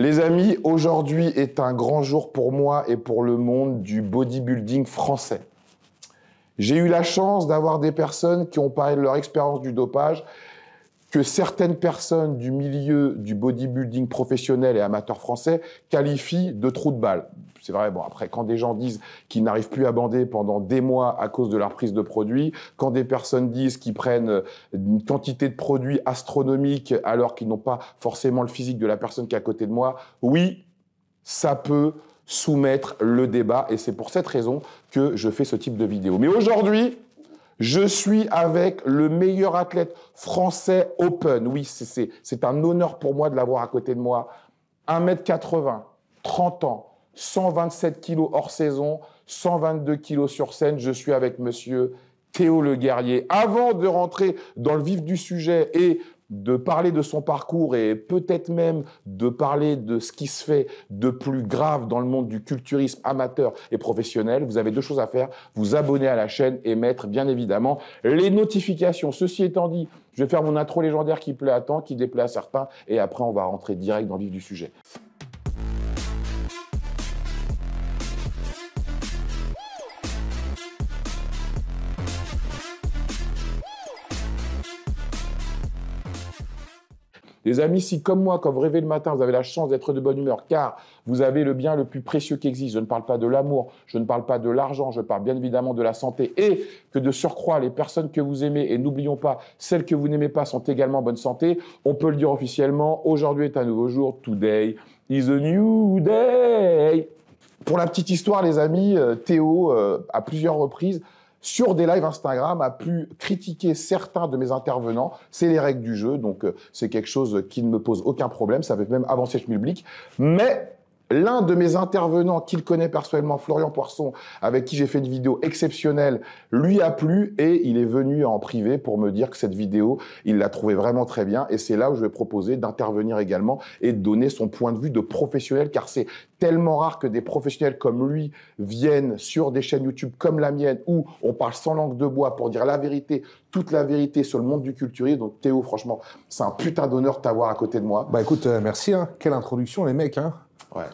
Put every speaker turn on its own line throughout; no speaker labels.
Les amis, aujourd'hui est un grand jour pour moi et pour le monde du bodybuilding français. J'ai eu la chance d'avoir des personnes qui ont parlé de leur expérience du dopage que certaines personnes du milieu du bodybuilding professionnel et amateur français qualifient de trou de balle. C'est vrai, bon, après, quand des gens disent qu'ils n'arrivent plus à bander pendant des mois à cause de leur prise de produits, quand des personnes disent qu'ils prennent une quantité de produits astronomiques alors qu'ils n'ont pas forcément le physique de la personne qui est à côté de moi, oui, ça peut soumettre le débat et c'est pour cette raison que je fais ce type de vidéo. Mais aujourd'hui, je suis avec le meilleur athlète français open. Oui, c'est un honneur pour moi de l'avoir à côté de moi. 1m80, 30 ans, 127 kilos hors saison, 122 kilos sur scène. Je suis avec monsieur Théo Le Guerrier. Avant de rentrer dans le vif du sujet et de parler de son parcours et peut-être même de parler de ce qui se fait de plus grave dans le monde du culturisme amateur et professionnel, vous avez deux choses à faire. Vous abonner à la chaîne et mettre bien évidemment les notifications. Ceci étant dit, je vais faire mon intro légendaire qui plaît à tant, qui déplaît à certains et après on va rentrer direct dans le vif du sujet. Les amis, si comme moi, quand vous rêvez le matin, vous avez la chance d'être de bonne humeur, car vous avez le bien le plus précieux qui existe, je ne parle pas de l'amour, je ne parle pas de l'argent, je parle bien évidemment de la santé, et que de surcroît, les personnes que vous aimez, et n'oublions pas, celles que vous n'aimez pas sont également en bonne santé, on peut le dire officiellement, aujourd'hui est un nouveau jour, today is a new day. Pour la petite histoire, les amis, euh, Théo, euh, à plusieurs reprises, sur des lives Instagram, a pu critiquer certains de mes intervenants. C'est les règles du jeu, donc euh, c'est quelque chose qui ne me pose aucun problème. Ça fait même avancer le public. Mais L'un de mes intervenants qu'il connaît personnellement, Florian Poisson, avec qui j'ai fait une vidéo exceptionnelle, lui a plu et il est venu en privé pour me dire que cette vidéo, il l'a trouvée vraiment très bien. Et c'est là où je vais proposer d'intervenir également et de donner son point de vue de professionnel, car c'est tellement rare que des professionnels comme lui viennent sur des chaînes YouTube comme la mienne où on parle sans langue de bois pour dire la vérité, toute la vérité sur le monde du culturisme. Donc Théo, franchement, c'est un putain d'honneur de t'avoir à côté de moi.
Bah écoute, euh, merci. Hein. Quelle introduction les mecs. Hein.
Ouais.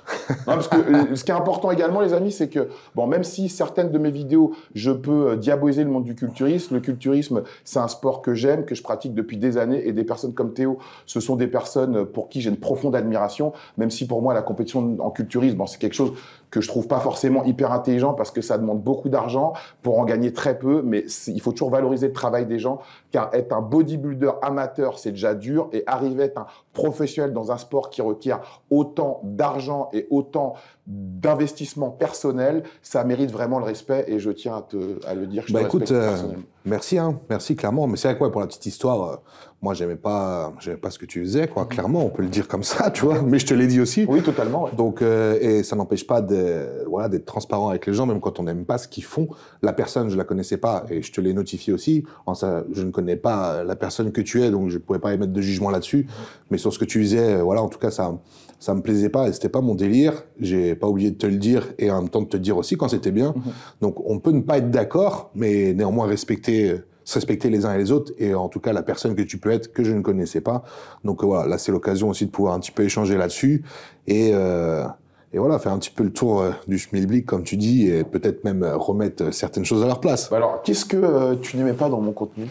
Non, parce que euh, ce qui est important également, les amis, c'est que, bon, même si certaines de mes vidéos, je peux euh, diaboliser le monde du culturisme, le culturisme, c'est un sport que j'aime, que je pratique depuis des années, et des personnes comme Théo, ce sont des personnes pour qui j'ai une profonde admiration, même si pour moi, la compétition en culturisme, bon, c'est quelque chose que je trouve pas forcément hyper intelligent parce que ça demande beaucoup d'argent pour en gagner très peu, mais il faut toujours valoriser le travail des gens, car être un bodybuilder amateur, c'est déjà dur, et arriver à être un professionnel dans un sport qui requiert autant d'argent et autant d'investissement personnel, ça mérite vraiment le respect et je tiens à, te, à le dire.
Je bah écoute, euh, merci, hein, merci clairement. Mais c'est vrai quoi pour la petite histoire, euh, moi j'aimais pas, j'aimais pas ce que tu faisais quoi. Clairement, on peut le dire comme ça, tu vois. Mais je te l'ai dit aussi.
Oui, totalement.
Donc euh, et ça n'empêche pas de, voilà d'être transparent avec les gens, même quand on n'aime pas ce qu'ils font. La personne, je la connaissais pas et je te l'ai notifié aussi. En ça, je ne connais pas la personne que tu es, donc je pouvais pas émettre de jugement là-dessus. Mais sur ce que tu faisais, voilà, en tout cas ça ça me plaisait pas et c'était pas mon délire. J'ai pas oublié de te le dire et en même temps de te dire aussi quand c'était bien. Mhm. Donc on peut ne pas être d'accord, mais néanmoins respecter se respecter les uns et les autres et en tout cas la personne que tu peux être que je ne connaissais pas. Donc voilà, là c'est l'occasion aussi de pouvoir un petit peu échanger là-dessus et euh, et voilà, faire un petit peu le tour euh, du schmilblick, comme tu dis, et peut-être même remettre certaines choses à leur place.
Bah alors, qu'est-ce que euh, tu n'aimais pas dans mon contenu?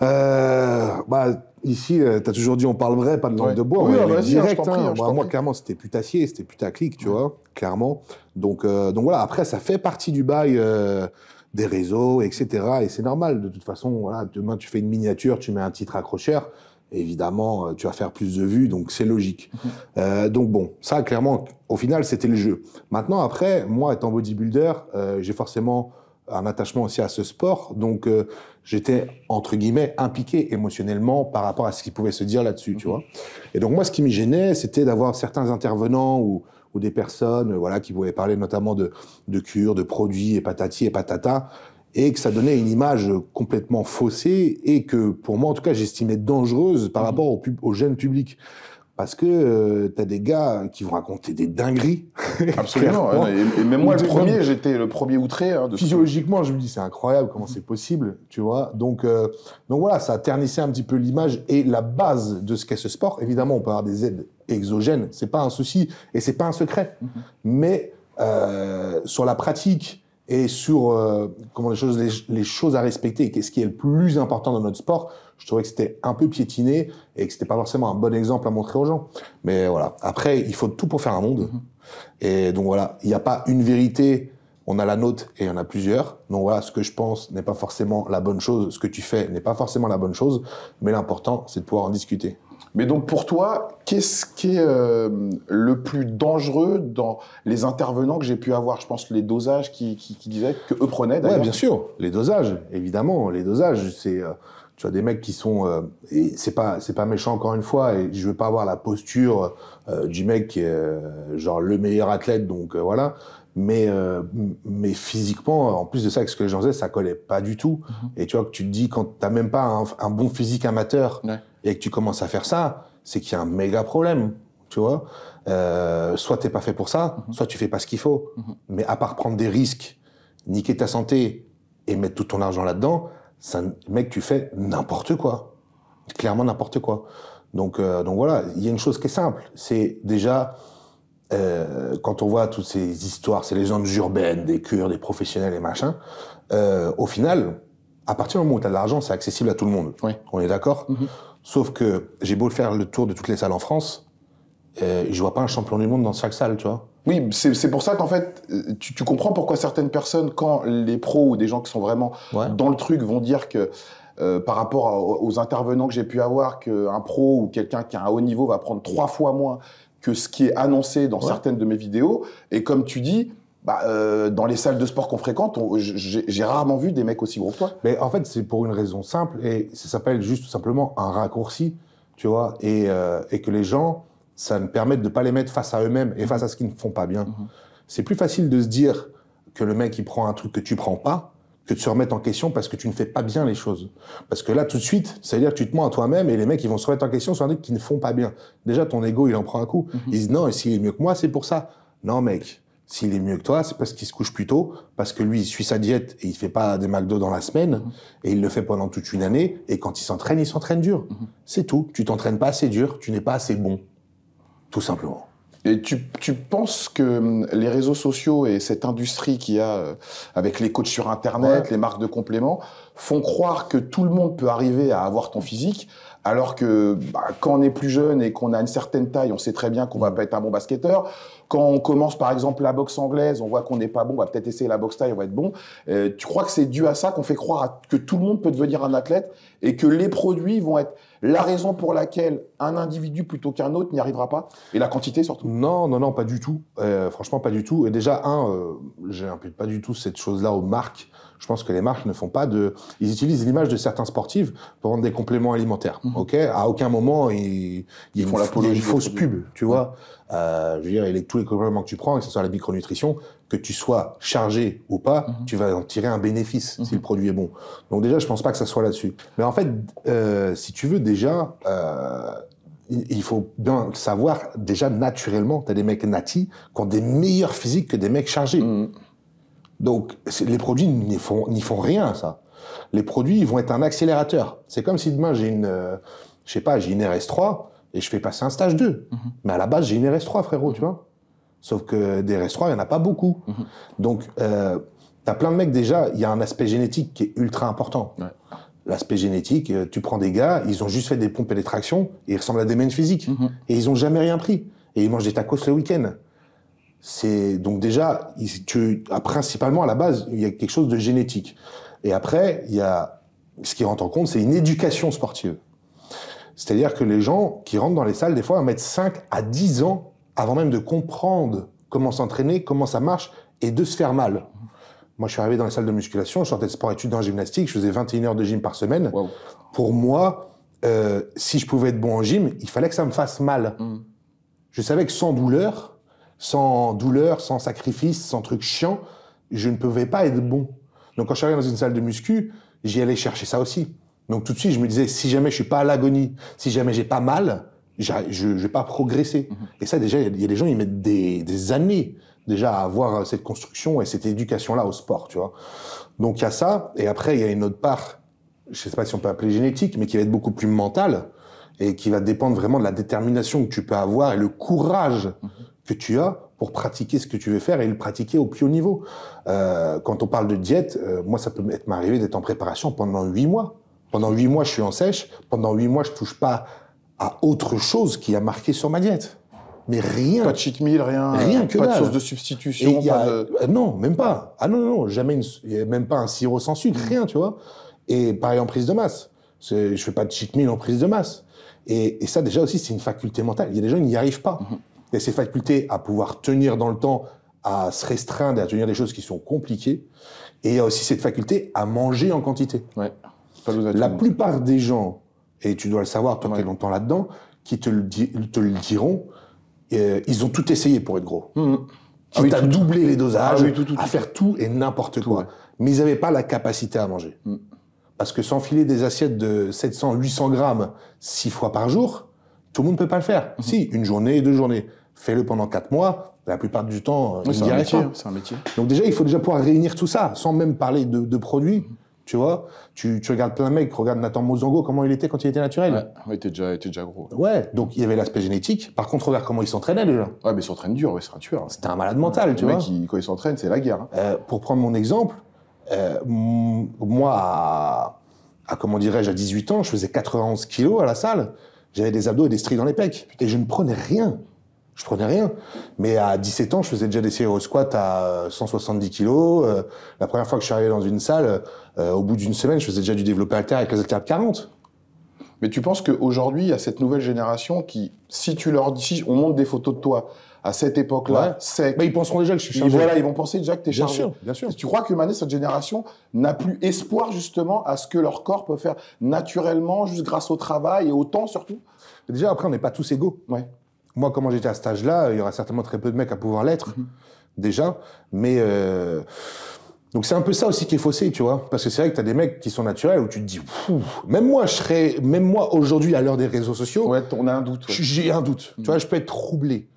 Euh, bah, Ici, euh, tu as toujours dit on parle vrai, pas de langue de bois.
Oui, ah, direct. Hein,
hein, moi, clairement, c'était putassier, c'était putaclic, tu vois, clairement. Donc, euh, donc voilà, après, ça fait partie du bail euh, des réseaux, etc. Et c'est normal. De toute façon, voilà, demain, tu fais une miniature, tu mets un titre accrocheur. Évidemment, tu vas faire plus de vues, donc c'est logique. Mhm. donc bon, ça, clairement, au final, c'était le jeu. Maintenant, après, moi, étant bodybuilder, j'ai forcément un attachement aussi à ce sport. Donc, euh, j'étais, entre guillemets, impliqué émotionnellement par rapport à ce qui pouvait se dire là-dessus, tu mhm. vois. Et donc, moi, ce qui me gênait, c'était d'avoir certains intervenants ou, ou des personnes, voilà, qui pouvaient parler notamment de, de cure, de produits et patati et patata, et que ça donnait une image complètement faussée et que, pour moi, en tout cas, j'estimais dangereuse par mhm. rapport au, au jeune public. Parce que euh, t'as des gars qui vont raconter des dingueries.
Absolument. Ouais. et, et même moi, le premier, j'étais le premier outré. hein, de
Physiologiquement, je me dis, c'est incroyable comment c'est possible, tu vois. Donc, euh, donc voilà, ça a ternissé un petit peu l'image et la base de ce qu'est ce sport. Évidemment, on peut avoir des aides exogènes, c'est pas un souci et c'est pas un secret. Mais euh, sur la pratique et sur euh, comment les choses, les, les choses à respecter, et qu'est-ce qui est le plus important dans notre sport, je trouvais que c'était un peu piétiné et que c'était pas forcément un bon exemple à montrer aux gens. Mais voilà. Après, il faut tout pour faire un monde. Et donc voilà, il n'y a pas une vérité. On a la nôtre et il y en a plusieurs. Donc voilà, ce que je pense n'est pas forcément la bonne chose. Ce que tu fais n'est pas forcément la bonne chose. Mais l'important, c'est de pouvoir en discuter.
Mais donc pour toi, qu'est-ce qui est euh, le plus dangereux dans les intervenants que j'ai pu avoir? Je pense les dosages qui, qui, qui disaient que eux prenaient d'ailleurs.
bien sûr. Les dosages, évidemment. Les dosages, c'est. euh, tu as des mecs qui sont. euh, et c'est pas, c'est pas méchant encore une fois. Et je veux pas avoir la posture euh, du mec qui est euh, genre le meilleur athlète. Donc voilà. Mais, mais physiquement, en plus de ça, avec ce que les gens faisaient, ça collait pas du tout. Et tu vois que tu te dis, quand t'as même pas un, un bon physique amateur
Ouais.
et que tu commences à faire ça, c'est qu'il y a un méga problème. Tu vois euh, Soit t'es pas fait pour ça, soit tu fais pas ce qu'il faut. Mais à part prendre des risques, niquer ta santé et mettre tout ton argent là-dedans, ça, mec, tu fais n'importe quoi. Clairement n'importe quoi. Donc, euh, donc voilà, il y a une chose qui est simple. C'est déjà, euh, quand on voit toutes ces histoires, ces légendes urbaines, des cures, des professionnels et machin, euh, au final, à partir du moment où tu as de l'argent, c'est accessible à tout le monde.
Oui.
On est d'accord? Sauf que j'ai beau faire le tour de toutes les salles en France, je vois pas un champion du monde dans chaque salle, tu vois.
Oui, c'est pour ça qu'en fait, euh, tu, tu comprends pourquoi certaines personnes, quand les pros ou des gens qui sont vraiment
Ouais.
dans le truc vont dire que euh, par rapport à- aux intervenants que j'ai pu avoir, qu'un pro ou quelqu'un qui a un haut niveau va prendre trois fois moins que ce qui est annoncé dans
Ouais.
certaines de mes vidéos. Et comme tu dis, bah, euh, dans les salles de sport qu'on fréquente, j'ai j'ai rarement vu des mecs aussi gros que toi.
Mais en fait, c'est pour une raison simple et ça s'appelle juste tout simplement un raccourci, tu vois, et, euh, et que les gens, ça ne permet de pas les mettre face à eux-mêmes et face à ce qu'ils ne font pas bien. C'est plus facile de se dire que le mec il prend un truc que tu prends pas que de se remettre en question parce que tu ne fais pas bien les choses. Parce que là, tout de suite, ça veut dire que tu te mens à toi-même et les mecs, ils vont se remettre en question sur un truc qu'ils ne font pas bien. Déjà, ton ego, il en prend un coup. Ils disent, non, et s'il est mieux que moi, c'est pour ça. Non, mec, s'il est mieux que toi, c'est parce qu'il se couche plus tôt, parce que lui, il suit sa diète et il fait pas des McDo dans la semaine, et il le fait pendant toute une année, et quand il s'entraîne, il s'entraîne dur. C'est tout. Tu t'entraînes pas assez dur, tu n'es pas assez bon. Tout simplement.
Et tu, tu penses que hum, les réseaux sociaux et cette industrie qu'il y a euh, avec les coachs sur Internet,
Ouais.
les marques de compléments, font croire que tout le monde peut arriver à avoir ton physique, alors que bah, quand on est plus jeune et qu'on a une certaine taille, on sait très bien qu'on va pas être un bon basketteur. Quand on commence par exemple la boxe anglaise, on voit qu'on n'est pas bon, on va peut-être essayer la boxe taille, on va être bon. Euh, tu crois que c'est dû à ça qu'on fait croire à- que tout le monde peut devenir un athlète et que les produits vont être la raison pour laquelle un individu plutôt qu'un autre n'y arrivera pas? Et la quantité surtout?
Non, non, non, pas du tout. Euh, franchement, pas du tout. Et déjà, un, euh, j'impute pas du tout cette chose-là aux marques. Je pense que les marques ne font pas de. Ils utilisent l'image de certains sportifs pour vendre des compléments alimentaires. Ok? À aucun moment ils, il
font
il y a
l'apologie
une fausse pub, tu vois? Euh, je veux dire, les- tous compléments que tu prends, que ce soit la micronutrition, que tu sois chargé ou pas, tu vas en tirer un bénéfice si le produit est bon. Donc déjà, je pense pas que ça soit là-dessus. Mais en fait, euh, si tu veux déjà. Euh, il faut bien savoir, déjà naturellement, tu as des mecs natis qui ont des meilleurs physiques que des mecs chargés.
Mhm.
Donc, les produits n'y font, n'y font rien, ça. Les produits, ils vont être un accélérateur. C'est comme si demain, j'ai une, euh, je sais pas, j'ai une RS3 et je fais passer un stage 2. Mais à la base, j'ai une RS3, frérot, tu vois. Sauf que des RS3, il n'y en a pas beaucoup. Donc, euh, tu as plein de mecs déjà, il y a un aspect génétique qui est ultra important.
Ouais.
L'aspect génétique, euh, tu prends des gars, ils ont juste fait des pompes et des tractions, et ils ressemblent à des mêmes physiques. Et ils ont jamais rien pris. Et ils mangent des tacos le week-end. C'est donc déjà, tu, ah, principalement à la base, il y a quelque chose de génétique. Et après, il y a ce qui rentre en compte, c'est une éducation sportive. C'est-à-dire que les gens qui rentrent dans les salles, des fois, mettent 5 à 10 ans avant même de comprendre comment s'entraîner, comment ça marche, et de se faire mal. Moi, je suis arrivé dans les salles de musculation, je sortais de sport-études en gymnastique, je faisais 21 heures de gym par semaine. Pour moi, euh, si je pouvais être bon en gym, il fallait que ça me fasse mal.
Mhm.
Je savais que sans douleur, sans douleur, sans sacrifice, sans truc chiant, je ne pouvais pas être bon. Donc quand je suis arrivé dans une salle de muscu, j'y allais chercher ça aussi. Donc tout de suite, je me disais, si jamais je suis pas à l'agonie, si jamais j'ai pas mal, Je ne vais pas progresser.
Mhm.
Et ça, déjà, il y a- il y, a des gens, ils mettent des, des années déjà à avoir euh, cette construction et cette éducation-là au sport, tu vois. Donc, il y a ça. Et après, il y a une autre part, je sais pas si on peut appeler génétique, mais qui va être beaucoup plus mentale et qui va dépendre vraiment de la détermination que tu peux avoir et le courage
Mhm.
que tu as pour pratiquer ce que tu veux faire et le pratiquer au plus haut niveau. Euh, quand on parle de diète, euh, moi, ça peut m'arriver d'être en préparation pendant huit mois. Pendant huit mois, je suis en sèche. Pendant huit mois, je touche pas à autre chose qui a marqué sur ma diète. Mais rien.
Pas de cheat meal, rien.
Rien que
Pas de sauce de substitution.
il y a-
pas de...
euh, non, même pas. Ah non, non, non, jamais une, il y a même pas un sirop sans sucre,
Mm.
rien, tu vois. Et pareil en prise de masse. Je fais pas de cheat meal en prise de masse. Et, et ça, déjà aussi, c'est une faculté mentale. Il y a des gens qui n'y arrivent pas.
Mm-hmm.
Et ces facultés à pouvoir tenir dans le temps, à se restreindre et à tenir des choses qui sont compliquées. Et il y a aussi cette faculté à manger en quantité.
Ouais. Pas
La plupart des gens, et tu dois le savoir, toi qui es
Ouais.
longtemps là-dedans, qui te le, di- te le diront, euh, ils ont tout essayé pour être gros.
Mhm.
Quitte
Ah oui,
doubler les dosages,
Ah oui, tout, tout,
à faire tout et n'importe quoi.
ouais.
Mais ils n'avaient pas la capacité à manger.
Mm.
Parce que s'enfiler des assiettes de 700, 800 grammes six fois par jour, tout le monde ne peut pas le faire.
Mm-hmm.
Si, une journée, deux journées. Fais-le pendant quatre mois, la plupart du temps, euh,
Oui, c'est un hein, C'est un métier.
Donc déjà, il faut déjà pouvoir réunir tout ça, sans même parler de, de produits. Tu vois, tu, tu regardes plein de mecs, regarde Nathan Mozango, comment il était quand il était naturel.
Ouais, ouais t'es déjà, t'es déjà gros.
Ouais, donc il y avait l'aspect génétique. Par contre, regarde comment il s'entraînait déjà.
Ouais, mais il s'entraîne dur, ouais, c'est un tueur.
C'était un malade mental, tu
le
vois.
mec, il- quand il s'entraîne, c'est la guerre. hein.
Euh, pour prendre mon exemple, euh, moi, à, à, comment dirais-je, à 18 ans, je faisais 91 kilos à la salle. J'avais des abdos et des stries dans les pecs. Et je ne prenais rien. Je prenais rien. Mais à 17 ans, je faisais déjà des séries au squat à 170 kilos. Euh, la première fois que je suis arrivé dans une salle, euh, au bout d'une semaine, je faisais déjà du développé haltère avec les haltères de 40.
Mais tu penses qu'aujourd'hui, il y a cette nouvelle génération qui, si tu leur dis, si on montre des photos de toi à cette époque-là,
Ouais.
sec,
Mais ils penseront déjà que je suis
ils,
chargé.
voilà, ils vont penser déjà que tu es
bien
chargé.
sûr, bien sûr.
Tu crois que maintenant, cette génération n'a plus espoir justement à ce que leur corps peut faire naturellement, juste grâce au travail et au temps surtout?
Déjà, après, on n'est pas tous égaux.
Ouais.
Moi, comment j'étais à cet âge-là, il y aura certainement très peu de mecs à pouvoir l'être, déjà. Mais euh, donc c'est un peu ça aussi qui est faussé, tu vois, parce que c'est vrai que t'as des mecs qui sont naturels où tu te dis, même moi, je serais, même moi aujourd'hui à l'heure des réseaux sociaux,
Ouais, on a un doute. ouais.
j'ai un doute. Tu vois, je peux être troublé.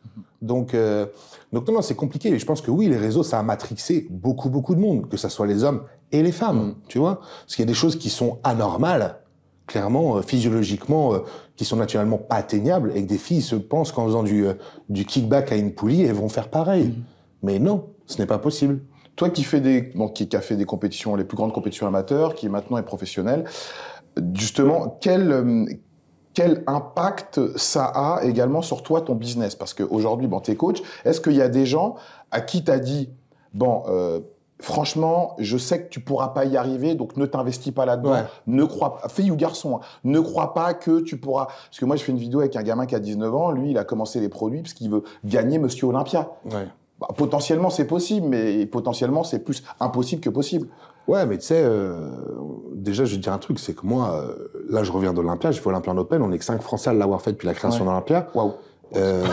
Donc, euh, donc non, non, c'est compliqué. Et je pense que oui, les réseaux, ça a matrixé beaucoup, beaucoup de monde, que ce soit les hommes et les femmes, tu vois. Parce qu'il y a des choses qui sont anormales, clairement, euh, physiologiquement, euh, qui sont naturellement pas atteignables, et que des filles se pensent qu'en faisant du, euh, du kickback à une poulie, elles vont faire pareil. Mais non, ce n'est pas possible.
Toi qui fais des, bon, qui, qui a fait des compétitions, les plus grandes compétitions amateurs, qui maintenant est professionnel, justement, quel, euh, quel impact ça a également sur toi, ton business? Parce qu'aujourd'hui, bon, tu es coach, est-ce qu'il y a des gens à qui tu as dit, bon, euh, franchement, je sais que tu pourras pas y arriver, donc ne t'investis pas là-dedans,
Ouais.
ne crois pas, fille ou garçon, hein, ne crois pas que tu pourras... Parce que moi, je fais une vidéo avec un gamin qui a 19 ans, lui, il a commencé les produits parce qu'il veut gagner Monsieur Olympia.
Ouais.
Bah, potentiellement, c'est possible, mais potentiellement, c'est plus impossible que possible.
Ouais, mais tu sais, euh, déjà, je vais te dire un truc, c'est que moi, euh, là, je reviens d'Olympia, j'ai fait Olympia en Open, on est que cinq Français à l'avoir fait depuis la création
Ouais.
d'Olympia.
Waouh.
Euh,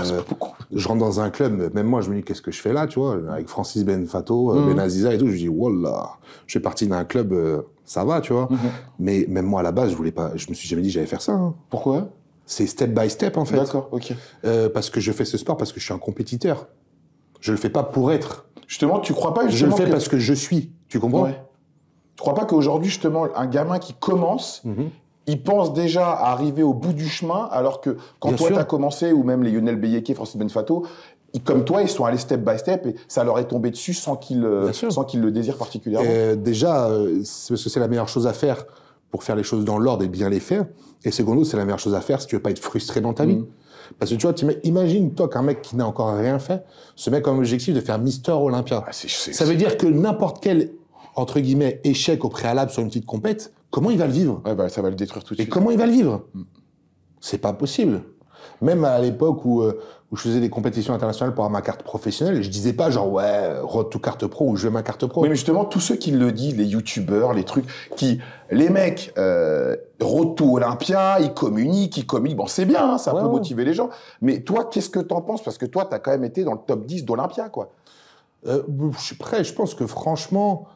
je rentre dans un club, même moi, je me dis, qu'est-ce que je fais là, tu vois, avec Francis Benfato, euh,
Mhm.
Benaziza et tout, je dis, wallah, je fais partie d'un club, euh, ça va, tu vois.
Mhm.
Mais même moi, à la base, je voulais pas, je me suis jamais dit j'allais faire ça. hein.
Pourquoi?
C'est step by step, en fait.
D'accord, ok.
Euh, parce que je fais ce sport parce que je suis un compétiteur. Je le fais pas pour être.
Justement, tu crois pas
Je le fais
que...
parce que je suis. Tu comprends?
Ouais. Tu crois pas qu'aujourd'hui, justement, un gamin qui commence,
Mhm.
Il pense déjà à arriver au bout du chemin, alors que quand
Bien
toi, tu as commencé, ou même les Lionel Beyeke, Francis Benfato, ils- comme toi, ils sont allés step by step et ça leur est tombé dessus sans qu'ils euh, sans qu'ils le désirent particulièrement.
Euh, déjà, euh, c'est parce que c'est la meilleure chose à faire pour faire les choses dans l'ordre et bien les faire. Et secondo, c'est la meilleure chose à faire si tu veux pas être frustré dans ta vie.
Mhm.
Parce que tu vois, imagine toi qu'un mec qui n'a encore rien fait se met comme objectif de faire Mister Olympia.
Ah,
Ça veut dire que n'importe quel entre guillemets échec au préalable sur une petite compète, comment il va le vivre?
Ouais, bah, ça va le détruire tout de
Et
suite.
comment il va le vivre?
Mm.
C'est pas possible. Même à l'époque où, euh, où je faisais des compétitions internationales pour avoir ma carte professionnelle, je disais pas genre ouais, road to carte pro ou je veux ma carte pro.
Oui, mais justement, tous ceux qui le disent, les youtubeurs, les trucs, qui, les mecs, euh, road to Olympia, ils communiquent, ils communiquent. Bon, c'est bien, hein, ça
Ouais,
peut
ouais.
motiver les gens. Mais toi, qu'est-ce que t'en penses? Parce que toi, t'as quand même été dans le top 10 d'Olympia, quoi.
Euh, je suis prêt. Je pense que franchement,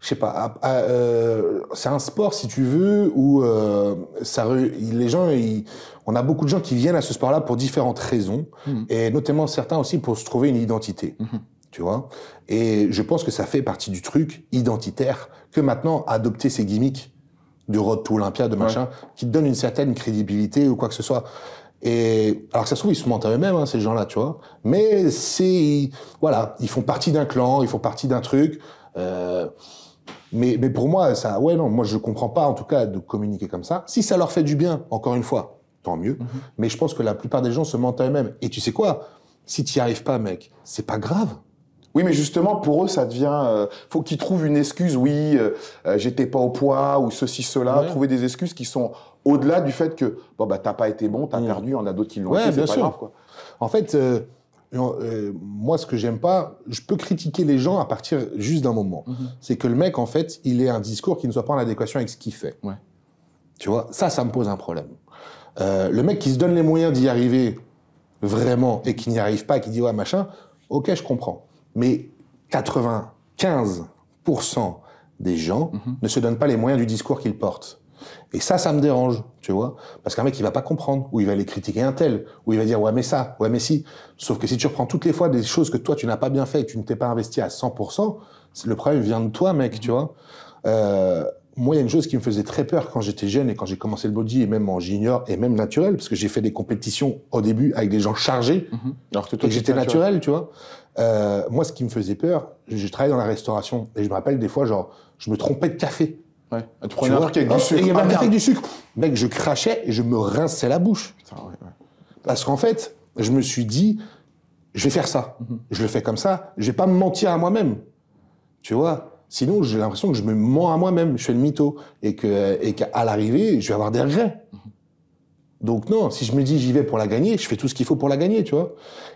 je sais pas, euh, c'est un sport si tu veux où euh, ça, les gens, ils- on a beaucoup de gens qui viennent à ce sport-là pour différentes raisons
Mhm.
et notamment certains aussi pour se trouver une identité,
Mhm.
tu vois? Et je pense que ça fait partie du truc identitaire que maintenant adopter ces gimmicks de road to Olympia, de machin, qui te donnent une certaine crédibilité ou quoi que ce soit. Et alors que ça se trouve, ils se mentent à eux-mêmes, hein, ces gens-là, tu vois. Mais c'est, voilà, ils font partie d'un clan, ils font partie d'un truc. Euh, mais, mais pour moi, ça, ouais, non, moi je comprends pas, en tout cas, de communiquer comme ça. Si ça leur fait du bien, encore une fois, tant mieux. Mais je pense que la plupart des gens se mentent à eux-mêmes. Et tu sais quoi? Si tu n'y arrives pas, mec, c'est pas grave.
Oui, mais justement, pour eux, ça devient. euh, faut qu'ils trouvent une excuse. Oui, euh, euh, j'étais pas au poids ou ceci, cela.
Ouais.
Trouver des excuses qui sont au-delà du fait que bon bah t'as pas été bon, t'as
Mm.
perdu. Il y en a d'autres qui l'ont
Ouais,
fait. C'est
bien
pas
sûr.
grave, quoi.
En fait, euh, euh, moi, ce que j'aime pas, je peux critiquer les gens à partir juste d'un moment. C'est que le mec, en fait, il ait un discours qui ne soit pas en adéquation avec ce qu'il fait.
Ouais.
Tu vois, ça, ça me pose un problème. Euh, le mec qui se donne les moyens d'y arriver vraiment et qui n'y arrive pas, qui dit ouais, machin, ok, je comprends. Mais 95% des gens ne se donnent pas les moyens du discours qu'ils portent. Et ça, ça me dérange, tu vois. Parce qu'un mec, il va pas comprendre, ou il va aller critiquer un tel, ou il va dire, ouais, mais ça, ouais, mais si. Sauf que si tu reprends toutes les fois des choses que toi, tu n'as pas bien fait, que tu ne t'es pas investi à 100%, c'est- le problème vient de toi, mec, tu vois. Euh, moi, il y a une chose qui me faisait très peur quand j'étais jeune et quand j'ai commencé le body, et même en junior, et même naturel, parce que j'ai fait des compétitions au début avec des gens chargés,
Alors que
et
toi,
que j'étais naturel, tu vois. Euh, moi, ce qui me faisait peur, j'ai travaillé dans la restauration, et je me rappelle des fois, genre, je me trompais de café.
Ouais. Tu
Tu
prenais un truc avec du sucre.
et Il y avait un
merde.
avec du sucre. Mec, je crachais et je me rinçais la bouche.
Putain, ouais, ouais.
Parce qu'en fait, je me suis dit, je vais faire ça.
Mhm.
Je le fais comme ça. Je vais pas me mentir à moi-même. Tu vois Sinon, j'ai l'impression que je me mens à moi-même. Je fais le mytho. Et que, et qu'à l'arrivée, je vais avoir des regrets.
Mhm.
Donc non, si je me dis j'y vais pour la gagner, je fais tout ce qu'il faut pour la gagner, tu vois.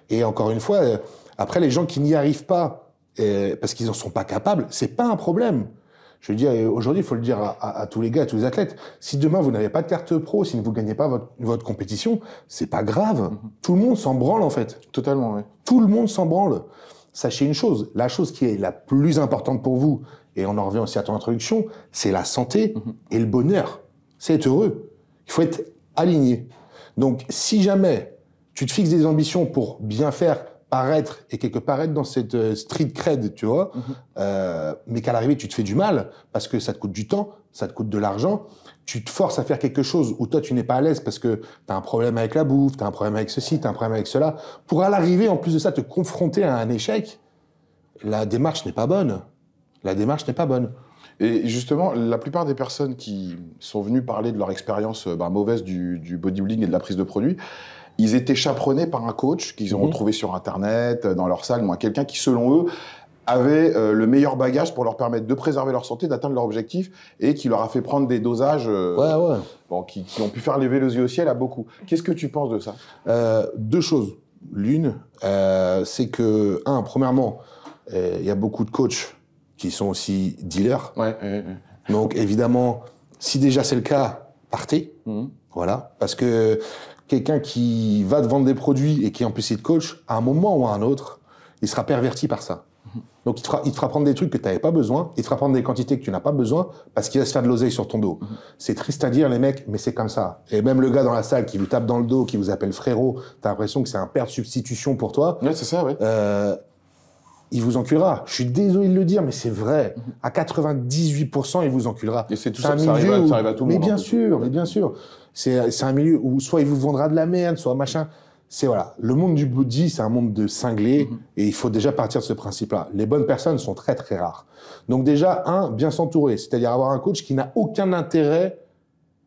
Et encore une fois, euh, après les gens qui n'y arrivent pas euh, parce qu'ils en sont pas capables, c'est pas un problème. Je veux dire, aujourd'hui, il faut le dire à, à- à tous les gars, à tous les athlètes. Si demain vous n'avez pas de carte pro, si vous gagnez pas votre, votre compétition, c'est pas grave. Tout le monde s'en branle en fait.
Totalement, ouais.
Tout le monde s'en branle. Sachez une chose, la chose qui est la plus importante pour vous, et on en revient aussi à ton introduction, c'est la santé et le bonheur. C'est être heureux. Il faut être aligné. Donc, si jamais tu te fixes des ambitions pour bien faire, paraître, et quelque part être dans cette euh, street cred, tu vois, euh, mais qu'à l'arrivée, tu te fais du mal, parce que ça te coûte du temps, ça te coûte de l'argent, tu te forces à faire quelque chose où toi, tu n'es pas à l'aise parce que tu as un problème avec la bouffe, tu as un problème avec ceci, tu as un problème avec cela, pour à l'arrivée, en plus de ça, te confronter à un échec, la démarche n'est pas bonne. La démarche n'est pas bonne.
Et justement, la plupart des personnes qui sont venues parler de leur expérience euh, bah, mauvaise du, du bodybuilding et de la prise de produits, ils étaient chaperonnés par un coach qu'ils ont
Mhm.
retrouvé sur Internet, euh, dans leur salle, moi, quelqu'un qui, selon eux, avait euh, le meilleur bagage pour leur permettre de préserver leur santé, d'atteindre leur objectif, et qui leur a fait prendre des dosages euh,
Ouais, ouais.
bon, qui, qui ont pu faire lever les yeux au ciel à beaucoup. Qu'est-ce que tu penses de ça?
Euh, deux choses. L'une, c'est que, un, premièrement, il y a beaucoup de coachs qui sont aussi dealers.
Ouais.
Donc, évidemment, si déjà c'est le cas, partez.
Mhm.
Voilà. Parce que quelqu'un qui va te vendre des produits et qui en plus est coach, à un moment ou à un autre, il sera perverti par ça. Donc, il te, fera, il te fera prendre des trucs que tu n'avais pas besoin, il te fera prendre des quantités que tu n'as pas besoin parce qu'il va se faire de l'oseille sur ton dos. C'est triste à dire, les mecs, mais c'est comme ça. Et même le gars dans la salle qui vous tape dans le dos, qui vous appelle frérot, tu as l'impression que c'est un père de substitution pour toi.
Ouais, c'est ça, ouais.
Euh, il vous enculera. Je suis désolé de le dire, mais c'est vrai.
Mhm.
À 98%, il vous enculera.
Et c'est tout ça,
un
ça arrive, à,
où-
ça arrive à tout le
mais
monde.
bien
en plus.
sûr, mais bien sûr. C'est c'est un milieu où soit il vous vendra de la merde, soit machin. C'est voilà. Le monde du body, c'est un monde de cinglés
Mhm.
et il faut déjà partir de ce principe-là. Les bonnes personnes sont très très rares. Donc déjà, un, bien s'entourer, c'est-à-dire avoir un coach qui n'a aucun intérêt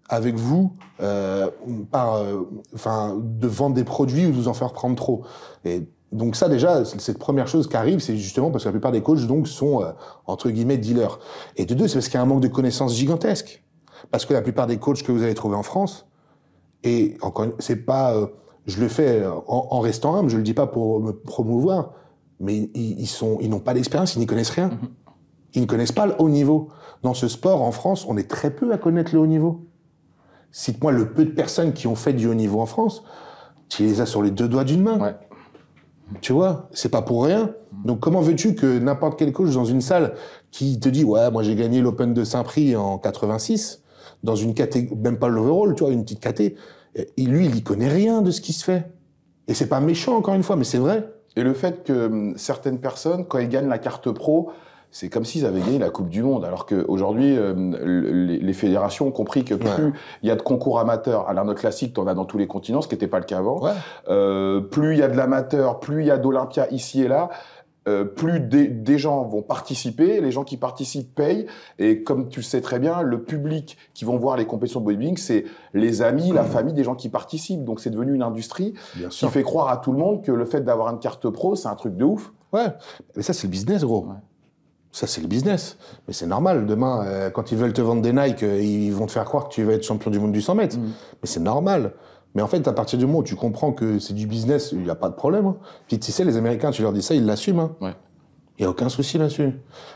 avec vous, euh, par, euh, enfin, de vendre des produits ou de vous en faire prendre trop. Et donc ça déjà, cette première chose qui arrive, c'est justement parce que la plupart des coachs donc sont euh, entre guillemets dealers. Et de deux, c'est parce qu'il y a un manque de connaissances gigantesque. Parce que la plupart des coachs que vous allez trouver en France, et encore, une- c'est pas, euh, je le fais euh, en, en restant humble, je le dis pas pour me promouvoir, mais ils, ils sont, ils n'ont pas d'expérience, ils n'y connaissent rien. Ils ne connaissent pas le haut niveau. Dans ce sport, en France, on est très peu à connaître le haut niveau. Cite-moi le peu de personnes qui ont fait du haut niveau en France, tu les as sur les deux doigts d'une main.
Ouais.
Tu vois, c'est pas pour rien. Donc comment veux-tu que n'importe quel coach dans une salle qui te dit ouais, moi j'ai gagné l'Open de Saint-Prix en 86 dans une catégorie, même pas l'overall, tu vois, une petite caté. Et lui, il y connaît rien de ce qui se fait. Et c'est pas méchant encore une fois, mais c'est vrai.
Et le fait que hum, certaines personnes, quand ils gagnent la carte pro, c'est comme s'ils avaient gagné la Coupe du Monde. Alors qu'aujourd'hui, hum, les, fédérations ont compris que plus il y a de concours amateurs, à l'Arnaud classique, en as dans tous les continents, ce qui n'était pas le cas avant. Euh, plus il y a de l'amateur, plus il y a d'Olympia ici et là. Euh, plus des, gens vont participer, les gens qui participent payent, et comme tu sais très bien, le public qui vont voir les compétitions de bodybuilding, c'est les amis, la mmh. famille des gens qui participent. Donc c'est devenu une industrie qui fait croire à tout le monde que le fait d'avoir une carte pro, c'est un truc de ouf.
Ouais, mais ça c'est le business, gros. Ça, c'est le business. Mais c'est normal. Demain, euh, quand ils veulent te vendre des Nike, euh, ils vont te faire croire que tu vas être champion du monde du 100 mètres. Mmh. Mais c'est normal. Mais en fait, à partir du moment où tu comprends que c'est du business, il n'y a pas de problème. Hein. Puis tu sais, les Américains, tu leur dis ça, ils l'assument. Hein.
Ouais.
Il n'y a aucun souci là-dessus.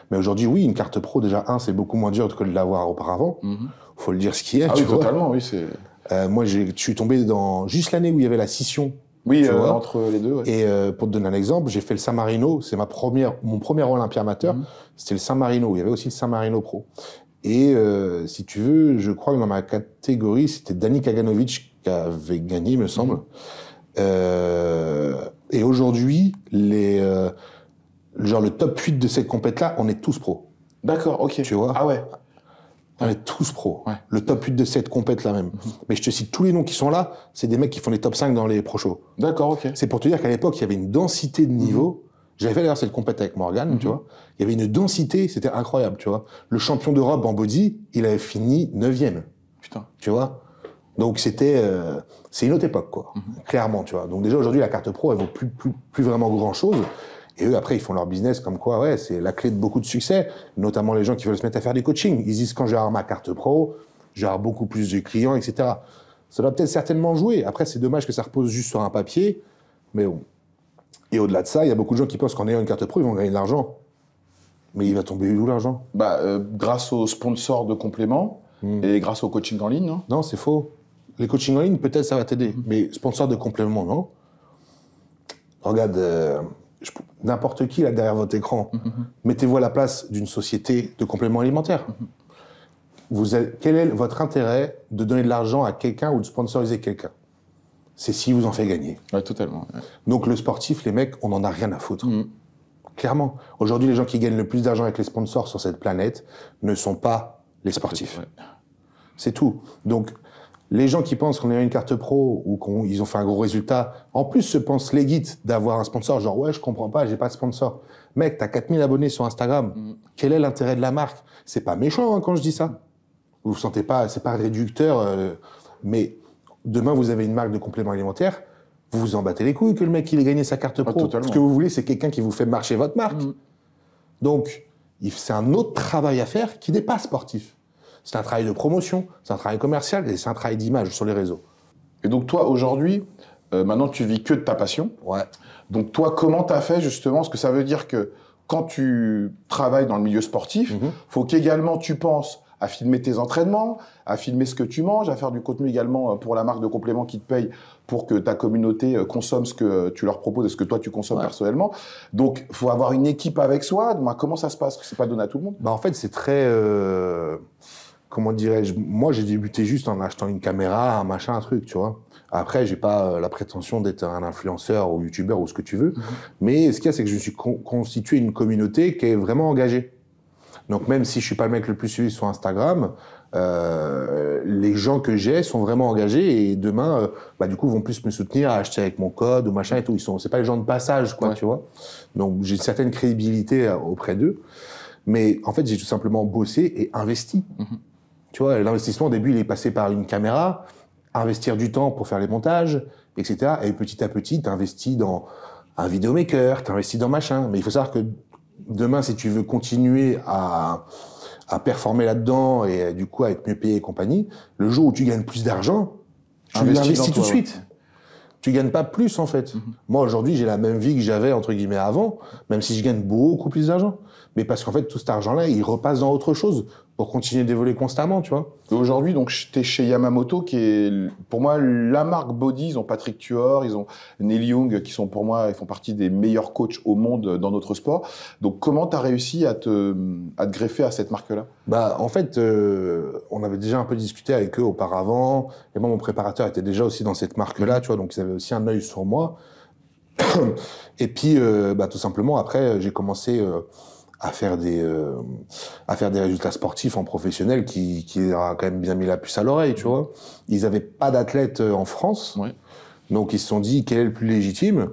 Mais aujourd'hui, oui, une carte pro, déjà, un, c'est beaucoup moins dur que de l'avoir auparavant. Il mm-hmm. faut le dire ce qui est.
Ah oui, totalement, oui. c'est...
Euh, moi, je suis tombé dans juste l'année où il y avait la scission.
Oui, euh, entre les deux.
Et euh, pour te donner un exemple, j'ai fait le San Marino. C'est ma première, mon premier Olympia amateur. Mm-hmm. C'était le San Marino. Il y avait aussi le San Marino Pro. Et si tu veux, je crois que dans ma catégorie, c'était Dani Kaganovic avait gagné, me semble. Mhm. Euh, et aujourd'hui, les, euh, genre le top 8 de cette compète-là, on est tous pros.
D'accord, ok.
Tu vois
Ah ouais.
On est tous pros. Le top 8 de cette compète-là même. Mhm. Mais je te cite tous les noms qui sont là, c'est des mecs qui font les top 5 dans les pro shows.
D'accord, ok.
C'est pour te dire qu'à l'époque, il y avait une densité de niveau. Mhm. J'avais fait d'ailleurs cette compète avec Morgan, tu vois. Il y avait une densité, c'était incroyable, tu vois. Le champion d'Europe en body, il avait fini 9
Putain.
Tu vois donc c'était, euh, c'est une autre époque, quoi. Mhm. Clairement, tu vois. Donc déjà aujourd'hui, la carte pro, elle vaut plus, plus, plus vraiment grand chose. Et eux, après, ils font leur business comme quoi, ouais, c'est la clé de beaucoup de succès, notamment les gens qui veulent se mettre à faire des coachings. Ils disent, quand j'aurai ma carte pro, j'aurai beaucoup plus de clients, etc. Ça doit peut-être certainement jouer. Après, c'est dommage que ça repose juste sur un papier, mais bon. Et au-delà de ça, il y a beaucoup de gens qui pensent qu'en ayant une carte pro, ils vont gagner de l'argent. Mais il va tomber où l'argent?
Bah, euh, grâce aux sponsors de compléments hmm. et grâce au coaching en ligne, non?
Non, c'est faux. Les coachings en ligne, peut-être ça va t'aider, mhm. mais sponsor de complément, non Regarde, euh, n'importe qui là derrière votre écran, mhm. mettez-vous à la place d'une société de compléments alimentaires. Mhm. Vous quel est votre intérêt de donner de l'argent à quelqu'un ou de sponsoriser quelqu'un? C'est si vous en fait gagner.
Totalement.
Donc le sportif, les mecs, on n'en a rien à foutre. Clairement. Aujourd'hui, les gens qui gagnent le plus d'argent avec les sponsors sur cette planète ne sont pas les sportifs. C'est tout. Donc, les gens qui pensent qu'on a une carte pro ou qu'ils ont fait un gros résultat, en plus se pensent légit d'avoir un sponsor, genre ouais, je comprends pas, j'ai pas de sponsor. Mec, t'as 4000 abonnés sur Instagram. Mm. Quel est l'intérêt de la marque? C'est pas méchant hein, quand je dis ça. Vous vous sentez pas, c'est pas réducteur, euh, mais demain vous avez une marque de compléments alimentaires, vous vous en battez les couilles que le mec il ait gagné sa carte ah, pro. Ce que vous voulez, c'est quelqu'un qui vous fait marcher votre marque. Mm. Donc, c'est un autre travail à faire qui n'est pas sportif. C'est un travail de promotion, c'est un travail commercial et c'est un travail d'image sur les réseaux.
Et donc toi, aujourd'hui, euh, maintenant tu vis que de ta passion.
Ouais.
Donc toi, comment tu as fait justement Ce que ça veut dire que quand tu travailles dans le milieu sportif, il mhm. faut qu'également tu penses à filmer tes entraînements, à filmer ce que tu manges, à faire du contenu également euh, pour la marque de complément qui te paye pour que ta communauté euh, consomme ce que tu leur proposes et ce que toi tu consommes personnellement. Donc, faut avoir une équipe avec soi. comment ça se passe? C'est pas donné à tout le monde.
Bah en fait, c'est très comment dirais-je, moi j'ai débuté juste en achetant une caméra, un machin, un truc, tu vois. Après, j'ai pas euh, la prétention d'être un influenceur ou youtubeur ou ce que tu veux, mhm. mais ce qu'il y a, c'est que je me suis constitué une communauté qui est vraiment engagée. Donc même si je suis pas le mec le plus suivi sur Instagram, euh, les gens que j'ai sont vraiment engagés et demain, euh, bah, du coup, vont plus me soutenir à acheter avec mon code ou machin et tout. Ils sont, c'est pas les gens de passage, quoi, tu vois. Donc j'ai une certaine crédibilité auprès d'eux. Mais en fait, j'ai tout simplement bossé et investi. Mhm. Tu vois, l'investissement au début, il est passé par une caméra, investir du temps pour faire les montages, etc. Et petit à petit, tu investis dans un vidéomaker, tu investis dans machin. Mais il faut savoir que demain, si tu veux continuer à, à performer là-dedans et du coup à être mieux payé et compagnie, le jour où tu gagnes plus d'argent, tu investis tout de suite. Tu gagnes pas plus en fait. Mhm. Moi aujourd'hui, j'ai la même vie que j'avais entre guillemets avant, même si je gagne beaucoup plus d'argent. Mais parce qu'en fait, tout cet argent-là, il repasse dans autre chose pour continuer d'évoluer constamment, tu vois.
Aujourd'hui, donc, es chez Yamamoto, qui est, pour moi, la marque body. Ils ont Patrick Tuor, ils ont Neil Young, qui sont pour moi, ils font partie des meilleurs coachs au monde dans notre sport. Donc, comment tu as réussi à te, à te greffer à cette marque-là?
Bah, en fait, euh, on avait déjà un peu discuté avec eux auparavant. Et moi, mon préparateur était déjà aussi dans cette marque-là, tu vois. Donc, ils avaient aussi un œil sur moi. et puis, euh, bah, tout simplement, après, j'ai commencé euh, à faire des euh, à faire des résultats sportifs en professionnel qui qui leur a quand même bien mis la puce à l'oreille, tu vois. Ils avaient pas d'athlètes euh, en France,
Ouais.
donc ils se sont dit quel est le plus légitime?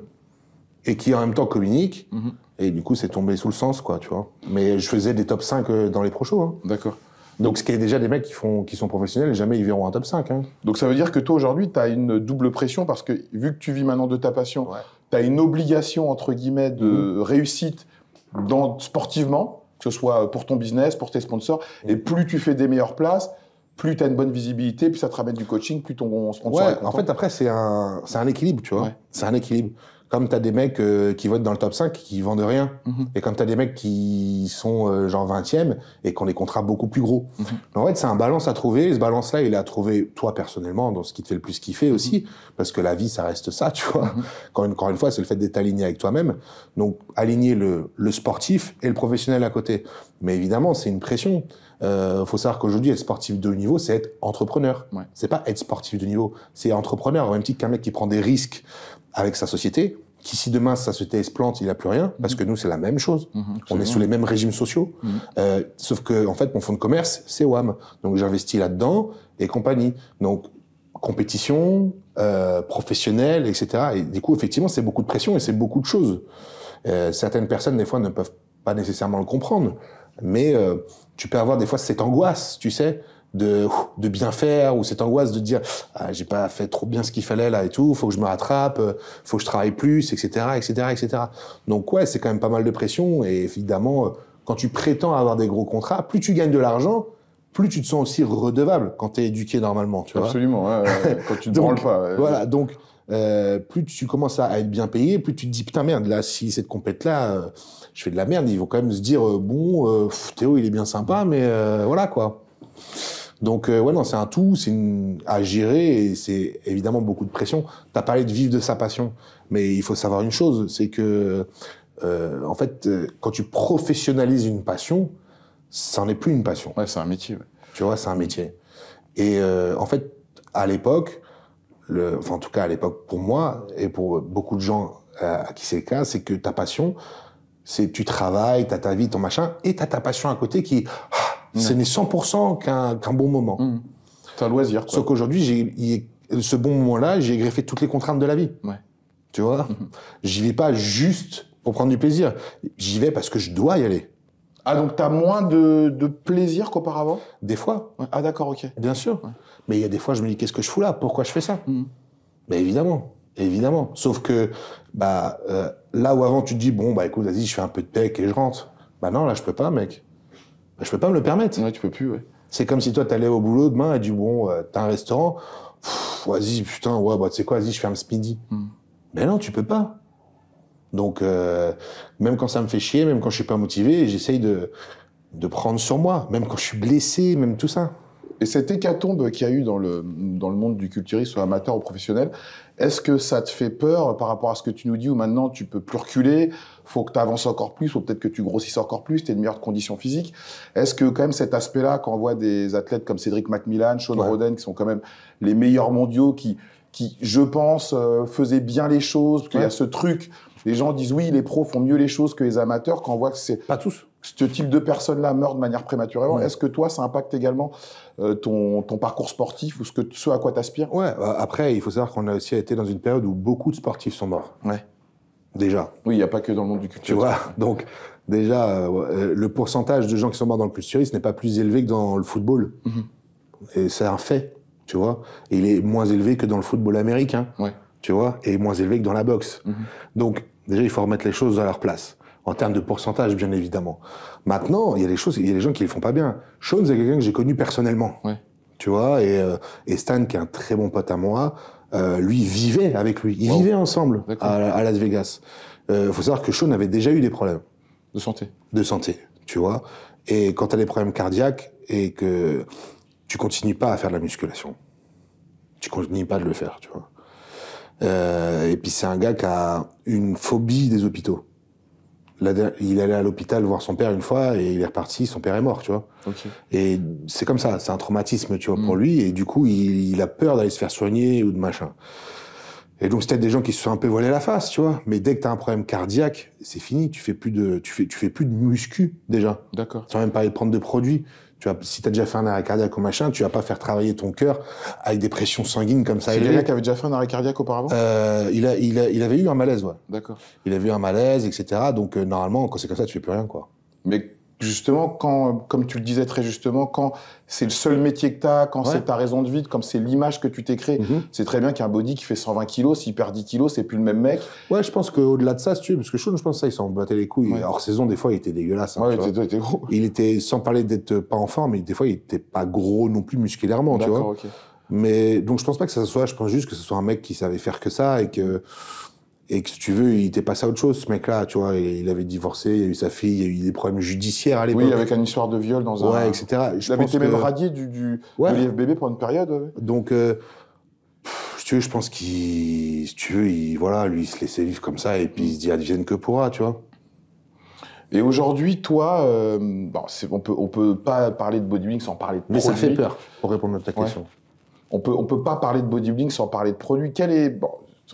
Et qui en même temps communique.
Mhm.
Et du coup, c'est tombé sous le sens, quoi, tu vois. Mais je faisais des top 5 euh, dans les pro shows. Hein.
D'accord.
Donc, ce qui est déjà des mecs qui font qui sont professionnels, et jamais ils verront un top 5. Hein.
Donc, ça veut dire que toi, aujourd'hui, tu as une double pression parce que vu que tu vis maintenant de ta passion,
Ouais.
tu as une obligation, entre guillemets, de réussite dans, sportivement, que ce soit pour ton business, pour tes sponsors. Et plus tu fais des meilleures places, plus tu as une bonne visibilité, plus ça te ramène du coaching, plus ton sponsor est
Ouais,
content.
en fait, après, c'est un, un équilibre, tu vois.
Ouais.
C'est un équilibre. Comme t'as des mecs euh, qui être dans le top 5 qui vendent rien.
Mhm.
Et comme t'as des mecs qui sont euh, genre 20e et qui ont des contrats beaucoup plus gros.
Mhm.
En fait, c'est un balance à trouver. Et ce balance-là, il est à trouver toi personnellement dans ce qui te fait le plus kiffer aussi. Parce que la vie, ça reste ça, tu vois.
Mhm.
Encore, une, encore une fois, c'est le fait d'être aligné avec toi-même. Donc, aligner le, le sportif et le professionnel à côté. Mais évidemment, c'est une pression. Euh, faut savoir qu'aujourd'hui, être sportif de haut niveau, c'est être entrepreneur.
Ouais.
C'est pas être sportif de niveau, c'est entrepreneur. Au même titre qu'un mec qui prend des risques avec sa société, qui si demain sa société se plante, il a plus rien, parce que nous, c'est la même chose.
Mhm,
On est sous les mêmes régimes sociaux.
Mhm.
Euh, sauf que, en fait, mon fonds de commerce, c'est WAM. Donc, j'investis là-dedans et compagnie. Donc, compétition, euh, professionnelle, etc. Et du coup, effectivement, c'est beaucoup de pression et c'est beaucoup de choses. Euh, certaines personnes, des fois, ne peuvent pas nécessairement le comprendre. Mais euh, tu peux avoir des fois cette angoisse, tu sais, de, de bien faire ou cette angoisse de dire ah, j'ai pas fait trop bien ce qu'il fallait là et tout, faut que je me rattrape, euh, faut que je travaille plus, etc., etc., etc. Donc ouais, c'est quand même pas mal de pression et évidemment, euh, quand tu prétends avoir des gros contrats, plus tu gagnes de l'argent, plus tu te sens aussi redevable quand tu es éduqué normalement, tu vois.
Absolument, ouais, ouais, quand tu te
Donc,
branles pas. ouais.
Voilà, donc euh, plus tu commences à être bien payé, plus tu te dis putain merde, là si cette compète là, je fais de la merde, ils vont quand même se dire euh, bon euh, Théo il est bien sympa, mais euh, voilà quoi. Donc euh, ouais non c'est un tout, c'est une... à gérer et c'est évidemment beaucoup de pression. T'as parlé de vivre de sa passion, mais il faut savoir une chose, c'est que euh, en fait euh, quand tu professionnalises une passion, ça n'est plus une passion.
Ouais, c'est un métier. ouais.
Tu vois, c'est un métier. Et euh, en fait, à l'époque, le, enfin en tout cas à l'époque pour moi et pour beaucoup de gens euh, à qui c'est le cas, c'est que ta passion, c'est tu travailles, t'as ta vie, ton machin, et t'as ta passion à côté qui, ce n'est 100% qu'un bon moment.
Mhm. C'est un loisir, quoi.
Sauf qu'aujourd'hui, ce bon moment-là, j'ai greffé toutes les contraintes de la vie.
Ouais.
Tu vois, j'y vais pas juste pour prendre du plaisir. J'y vais parce que je dois y aller.
Ah, donc t'as moins de, de plaisir qu'auparavant?
Des fois,
Ouais. Ah, d'accord, ok.
Bien sûr. Mais il y a des fois, je me dis, qu'est-ce que je fous là? Pourquoi je fais ça?
Mhm.
Ben évidemment, évidemment. Sauf que bah euh, là où avant tu te dis, bon bah écoute, vas-y, je fais un peu de pec et je rentre. Bah non, là je peux pas, mec. Je peux pas me le permettre.
Ouais, tu peux plus, ouais.
C'est comme si toi t'allais au boulot demain et tu dis, bon, euh, t'as un restaurant, vas-y, putain, ouais, bah tu sais quoi, vas-y, je ferme ce midi.
Mhm.
Ben non, tu peux pas. Donc euh, même quand ça me fait chier, même quand je suis pas motivé, j'essaye de de prendre sur moi, même quand je suis blessé, même tout ça.
Et cette hécatombe qu'il y a eu dans le, dans le monde du culturisme, soit amateur ou professionnel, est-ce que ça te fait peur par rapport à ce que tu nous dis, où maintenant tu peux plus reculer, faut que tu avances encore plus, ou peut-être que tu grossisses encore plus, tu es de meilleures conditions physiques? Est-ce que quand même cet aspect-là, quand on voit des athlètes comme Cédric McMillan, Sean
Ouais.
Roden, qui sont quand même les meilleurs mondiaux, qui, qui je pense, euh, faisaient bien les choses, parce qu'il y a ce truc, les gens disent oui, les pros font mieux les choses que les amateurs, quand on voit que c'est
Pas tous.
Ce type de personnes-là meurent de manière prématurément.
Mm.
Est-ce que toi, ça impacte également euh, ton, ton parcours sportif ou ce, que, ce à quoi tu aspires
Ouais, euh, après, il faut savoir qu'on a aussi été dans une période où beaucoup de sportifs sont morts.
Ouais.
Déjà.
Oui, il n'y a pas que dans le monde du
Tu
culture.
vois Donc, déjà, euh, le pourcentage de gens qui sont morts dans le culturisme n'est pas plus élevé que dans le football.
Mhm.
Et c'est un fait, tu vois. Et il est moins élevé que dans le football américain,
Ouais.
tu vois, et moins élevé que dans la boxe.
Mhm.
Donc, déjà, il faut remettre les choses à leur place. En termes de pourcentage, bien évidemment. Maintenant, il y a des choses, il y a des gens qui les font pas bien. Sean, c'est quelqu'un que j'ai connu personnellement.
Ouais.
Tu vois, et, euh, et Stan, qui est un très bon pote à moi, euh, lui vivait avec lui. Ils
Wow.
vivaient ensemble à, à Las Vegas. Il faut savoir que Sean avait déjà eu des problèmes
De santé.
de santé, tu vois. Et quand tu as des problèmes cardiaques, et que tu continues pas à faire de la musculation. Tu continues pas de le faire, tu vois. Euh, et puis c'est un gars qui a une phobie des hôpitaux. Il allait à l'hôpital voir son père une fois et il est reparti, son père est mort, tu vois. Et c'est comme ça, c'est un traumatisme, tu vois,
Mm.
pour lui. Et du coup, il, il a peur d'aller se faire soigner ou de machin. Et donc, peut-être des gens qui se sont un peu voilés la face, tu vois. Mais dès que tu as un problème cardiaque, c'est fini. Tu fais plus de, tu fais, tu fais plus de muscu, déjà.
D'accord.
Sans même parler de prendre de produits. Tu vois, si tu as déjà fait un arrêt cardiaque ou machin, tu vas pas faire travailler ton cœur avec des pressions sanguines comme ça.
C'est quelqu'un qui avait déjà fait un arrêt cardiaque auparavant?
Euh, il, a, il, a, il avait eu un malaise, ouais.
D'accord.
Il avait eu un malaise, etc. Donc, euh, normalement, quand c'est comme ça, tu fais plus rien, quoi.
Mais justement, quand, comme tu le disais très justement, quand c'est le seul métier que tu as, quand
Ouais.
c'est ta raison de vie, comme c'est l'image que tu t'es créée,
Mhm.
c'est très bien qu'un body qui fait 120 kilos, s'il perd 10 kilos, c'est plus le même mec.
Ouais, je pense qu'au-delà de ça, si tu veux, parce que Sean, je pense que ça, il s'en battait les couilles.
Ouais.
Hors saison, des fois, il était dégueulasse. hein,
ouais, t'es t'es gros.
Il était, sans parler d'être pas en forme, mais des fois, il était pas gros non plus musculairement, tu vois. Mais donc, je pense pas que ça soit, je pense juste que ce soit un mec qui savait faire que ça et que, et que si tu veux, il était passé à autre chose, ce mec-là, tu vois. Il, il avait divorcé, il y a eu sa fille, il y a eu des problèmes judiciaires à l'époque.
Oui, avec une histoire de viol dans un.
Ouais, etc. Je
Il avait été même radié du, du,
Ouais.
de l'IFBB pour une période. ouais.
Donc, euh, pff, si tu veux, je pense qu'il, si tu veux, il, voilà, lui, il se laissait vivre comme ça et puis il se dit advienne que pourra, tu vois.
Et aujourd'hui, toi, euh, bon, on peut, on peut pas parler de bodybuilding sans parler de
Mais ça fait peur, pour répondre à ta
Ouais.
question.
On peut, on peut pas parler de bodybuilding sans parler de produits. Quel est, bon,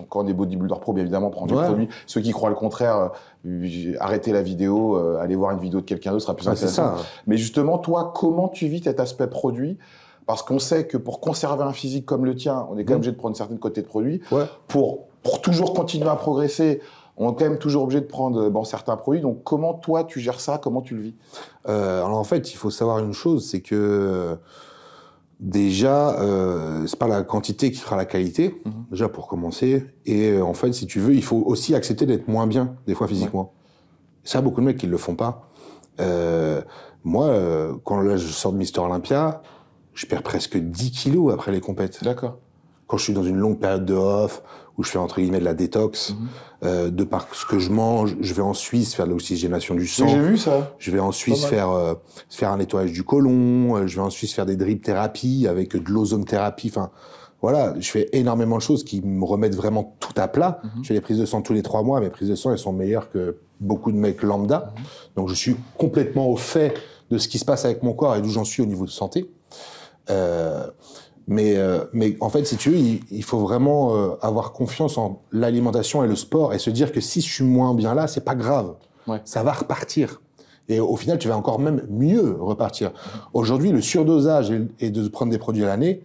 quand des bodybuilders pro, bien évidemment, prendre
Ouais.
des produits. Ceux qui croient le contraire, euh, arrêtez la vidéo, euh, allez voir une vidéo de quelqu'un d'autre, sera plus
c'est
intéressant.
ça.
Mais justement, toi, comment tu vis cet aspect produit? Parce qu'on sait que pour conserver un physique comme le tien, on est quand même
Mhm.
obligé de prendre une certaine quantité de produits.
Ouais.
Pour, pour toujours continuer à progresser, on est quand même toujours obligé de prendre bon, certains produits. Donc, comment toi, tu gères ça? Comment tu le vis?
Euh, alors en fait, il faut savoir une chose, c'est que déjà, euh, c'est pas la quantité qui fera la qualité,
Mhm.
déjà pour commencer. Et euh, en fait, si tu veux, il faut aussi accepter d'être moins bien des fois physiquement. Ça, beaucoup de mecs qui le font pas. Euh, moi, euh, quand là je sors de Mister Olympia, je perds presque 10 kilos après les compètes.
D'accord.
Quand je suis dans une longue période de off, où je fais entre guillemets de la détox,
Mhm.
euh, de par ce que je mange, je vais en Suisse faire de l'oxygénation du sang.
J'ai vu ça.
Je vais en Suisse faire euh, faire un nettoyage du côlon. euh, je vais en Suisse faire des drip thérapie avec de l'ozone thérapie. Enfin, voilà, je fais énormément de choses qui me remettent vraiment tout à plat.
Mhm.
Je fais des prises de sang tous les trois mois. Mes prises de sang, elles sont meilleures que beaucoup de mecs lambda.
Mhm.
Donc, je suis complètement au fait de ce qui se passe avec mon corps et d'où j'en suis au niveau de santé. Euh, mais, euh, mais en fait, si tu veux, il, il faut vraiment euh, avoir confiance en l'alimentation et le sport et se dire que si je suis moins bien là, c'est pas grave.
Ouais.
Ça va repartir. Et au final, tu vas encore même mieux repartir. Aujourd'hui, le surdosage et, de prendre des produits à l'année,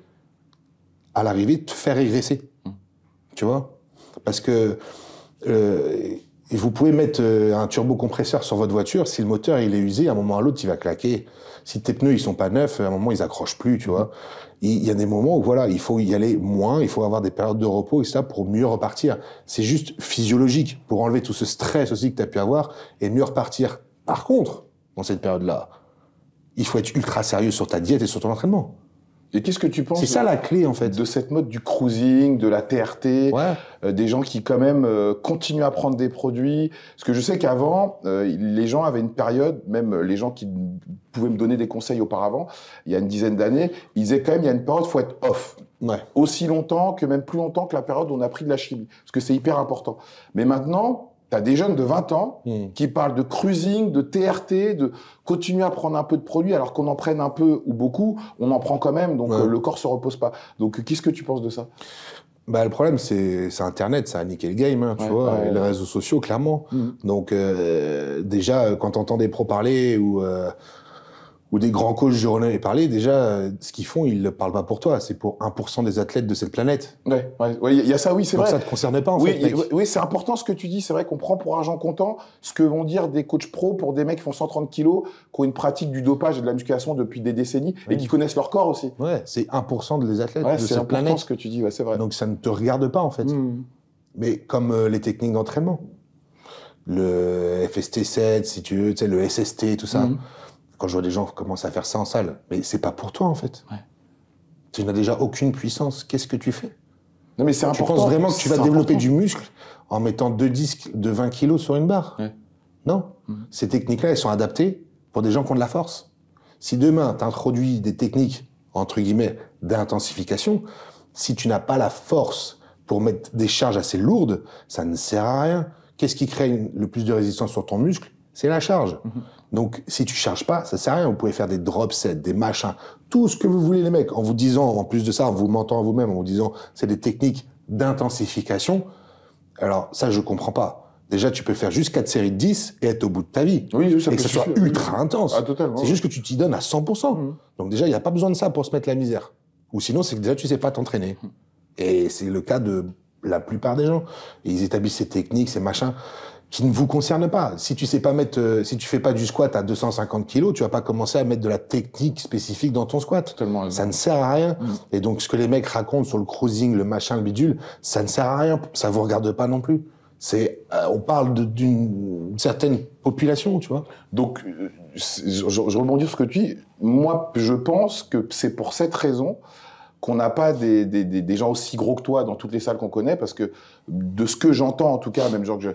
à l'arrivée, te fait régresser.
Mm.
Tu vois? Parce que euh, vous pouvez mettre euh, un turbocompresseur sur votre voiture, si le moteur il est usé, à un moment à l'autre, il va claquer. Si tes pneus ils sont pas neufs, à un moment ils accrochent plus, tu vois. Il y a des moments où voilà, il faut y aller moins, il faut avoir des périodes de repos et ça pour mieux repartir. C'est juste physiologique pour enlever tout ce stress aussi que tu as pu avoir et mieux repartir. Par contre, dans cette période-là, il faut être ultra sérieux sur ta diète et sur ton entraînement.
Et qu'est-ce que tu penses
C'est ça la clé en fait.
de cette mode du cruising, de la TRT,
Ouais.
euh, des gens qui quand même euh, continuent à prendre des produits? Parce que je sais qu'avant, euh, les gens avaient une période, même les gens qui pouvaient me donner des conseils auparavant, il y a une dizaine d'années, ils disaient quand même, il y a une période, faut être off.
Ouais.
Aussi longtemps que même plus longtemps que la période où on a pris de la chimie. Parce que c'est hyper important. Mais maintenant, tu as des jeunes de 20 ans
Hmm.
qui parlent de cruising, de TRT, de continuer à prendre un peu de produits, alors qu'on en prenne un peu ou beaucoup, on en prend quand même, donc
Ouais.
euh, le corps se repose pas. Donc qu'est-ce que tu penses de ça?
Bah, le problème, c'est Internet, ça a niqué le game, hein, tu
Ouais,
vois,
ouais.
et les réseaux sociaux, clairement.
Mhm.
Donc, euh, déjà, euh, quand t'entends des pros parler ou, euh, ou des grands coachs de renommée parler, déjà, ce qu'ils font, ils ne parlent pas pour toi, c'est pour 1% des athlètes de cette planète.
Ouais, ouais, ouais, il y a ça, oui, c'est vrai.
ça te concerne pas, en
oui,
fait,
oui, oui, c'est important ce que tu dis. C'est vrai qu'on prend pour argent comptant ce que vont dire des coachs pros pour des mecs qui font 130 kilos, qui ont une pratique du dopage et de la musculation depuis des décennies et qui connaissent leur corps aussi.
Ouais, c'est 1% des athlètes de cette planète.
ce que tu dis, ouais, c'est vrai.
Donc ça ne te regarde pas, en fait.
Hmm.
Mais comme euh, les techniques d'entraînement. Le FST7, si tu veux, tu sais, le SST, tout ça.
Mhm.
Quand je vois des gens commencer à faire ça en salle, mais c'est pas pour toi, en fait.
Ouais.
Tu n'as déjà aucune puissance. Qu'est-ce que tu fais?
Non, mais c'est
Tu
important.
penses vraiment que tu vas développer
important.
du muscle en mettant deux disques de 20 kilos sur une barre?
Ouais.
Non.
Mhm.
Ces techniques-là, elles sont adaptées pour des gens qui ont de la force. Si demain, tu introduis des techniques, entre guillemets, d'intensification, si tu n'as pas la force pour mettre des charges assez lourdes, ça ne sert à rien. Qu'est-ce qui crée le plus de résistance sur ton muscle? C'est la charge. Donc, si tu charges pas, ça sert à rien. Vous pouvez faire des drop sets, des machins, tout ce que vous voulez, les mecs, en vous disant, en plus de ça, en vous mentant à vous-même, en vous disant, c'est des techniques d'intensification. Alors, ça, je comprends pas. Déjà, tu peux faire juste 4 séries de 10 et être au bout de ta vie.
Oui, oui, ça
et que ce soit
suffire.
ultra intense.
Ah.
C'est juste que tu t'y donnes à 100%.
Mhm.
Donc déjà, il n'y a pas besoin de ça pour se mettre la misère. Ou sinon, c'est que déjà, tu sais pas t'entraîner. Et c'est le cas de la plupart des gens. Ils établissent ces techniques, ces machins qui ne vous concernent pas. Si tu sais pas mettre, euh, si tu fais pas du squat à 250 kilos, tu vas pas commencer à mettre de la technique spécifique dans ton squat.
Totalement.
Ça ne sert à rien.
Mhm.
Et donc, ce que les mecs racontent sur le cruising, le machin, le bidule, ça ne sert à rien. Ça vous regarde pas non plus. C'est, euh, on parle d'une certaine population, tu vois.
Donc, euh, je, je rebondis sur ce que tu dis. Moi, je pense que c'est pour cette raison qu'on n'a pas des, des- des- des gens aussi gros que toi dans toutes les salles qu'on connaît, parce que de ce que j'entends, en tout cas, même genre que je,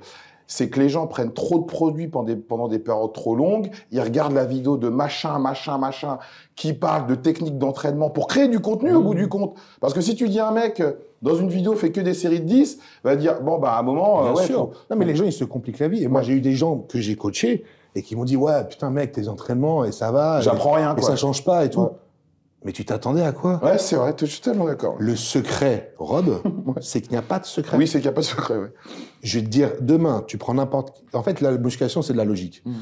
c'est que les gens prennent trop de produits pendant des, pendant des périodes trop longues, ils regardent la vidéo de machin, machin, machin, qui parle de techniques d'entraînement pour créer du contenu au bout du compte. Parce que si tu dis à un mec, euh, dans une vidéo, fait que des séries de 10, va dire, bon, bah, à un moment, euh,
Bien
ouais,
sûr.
faut-
non, mais les gens, ils se compliquent la vie. Et moi, j'ai eu des gens que j'ai coachés et qui m'ont dit, ouais, putain, mec, tes entraînements, et ça va.
j'apprends rien,
Et, et
quoi.
ça change pas et tout.
Ouais.
Mais tu t'attendais à quoi?
Ouais, c'est vrai, je suis tellement d'accord.
Le secret, Rob, c'est qu'il n'y a pas de secret.
Oui, c'est qu'il n'y a pas de secret.
Je vais te dire, demain, tu prends n'importe. En fait, la musculation, c'est de la logique.
Mm.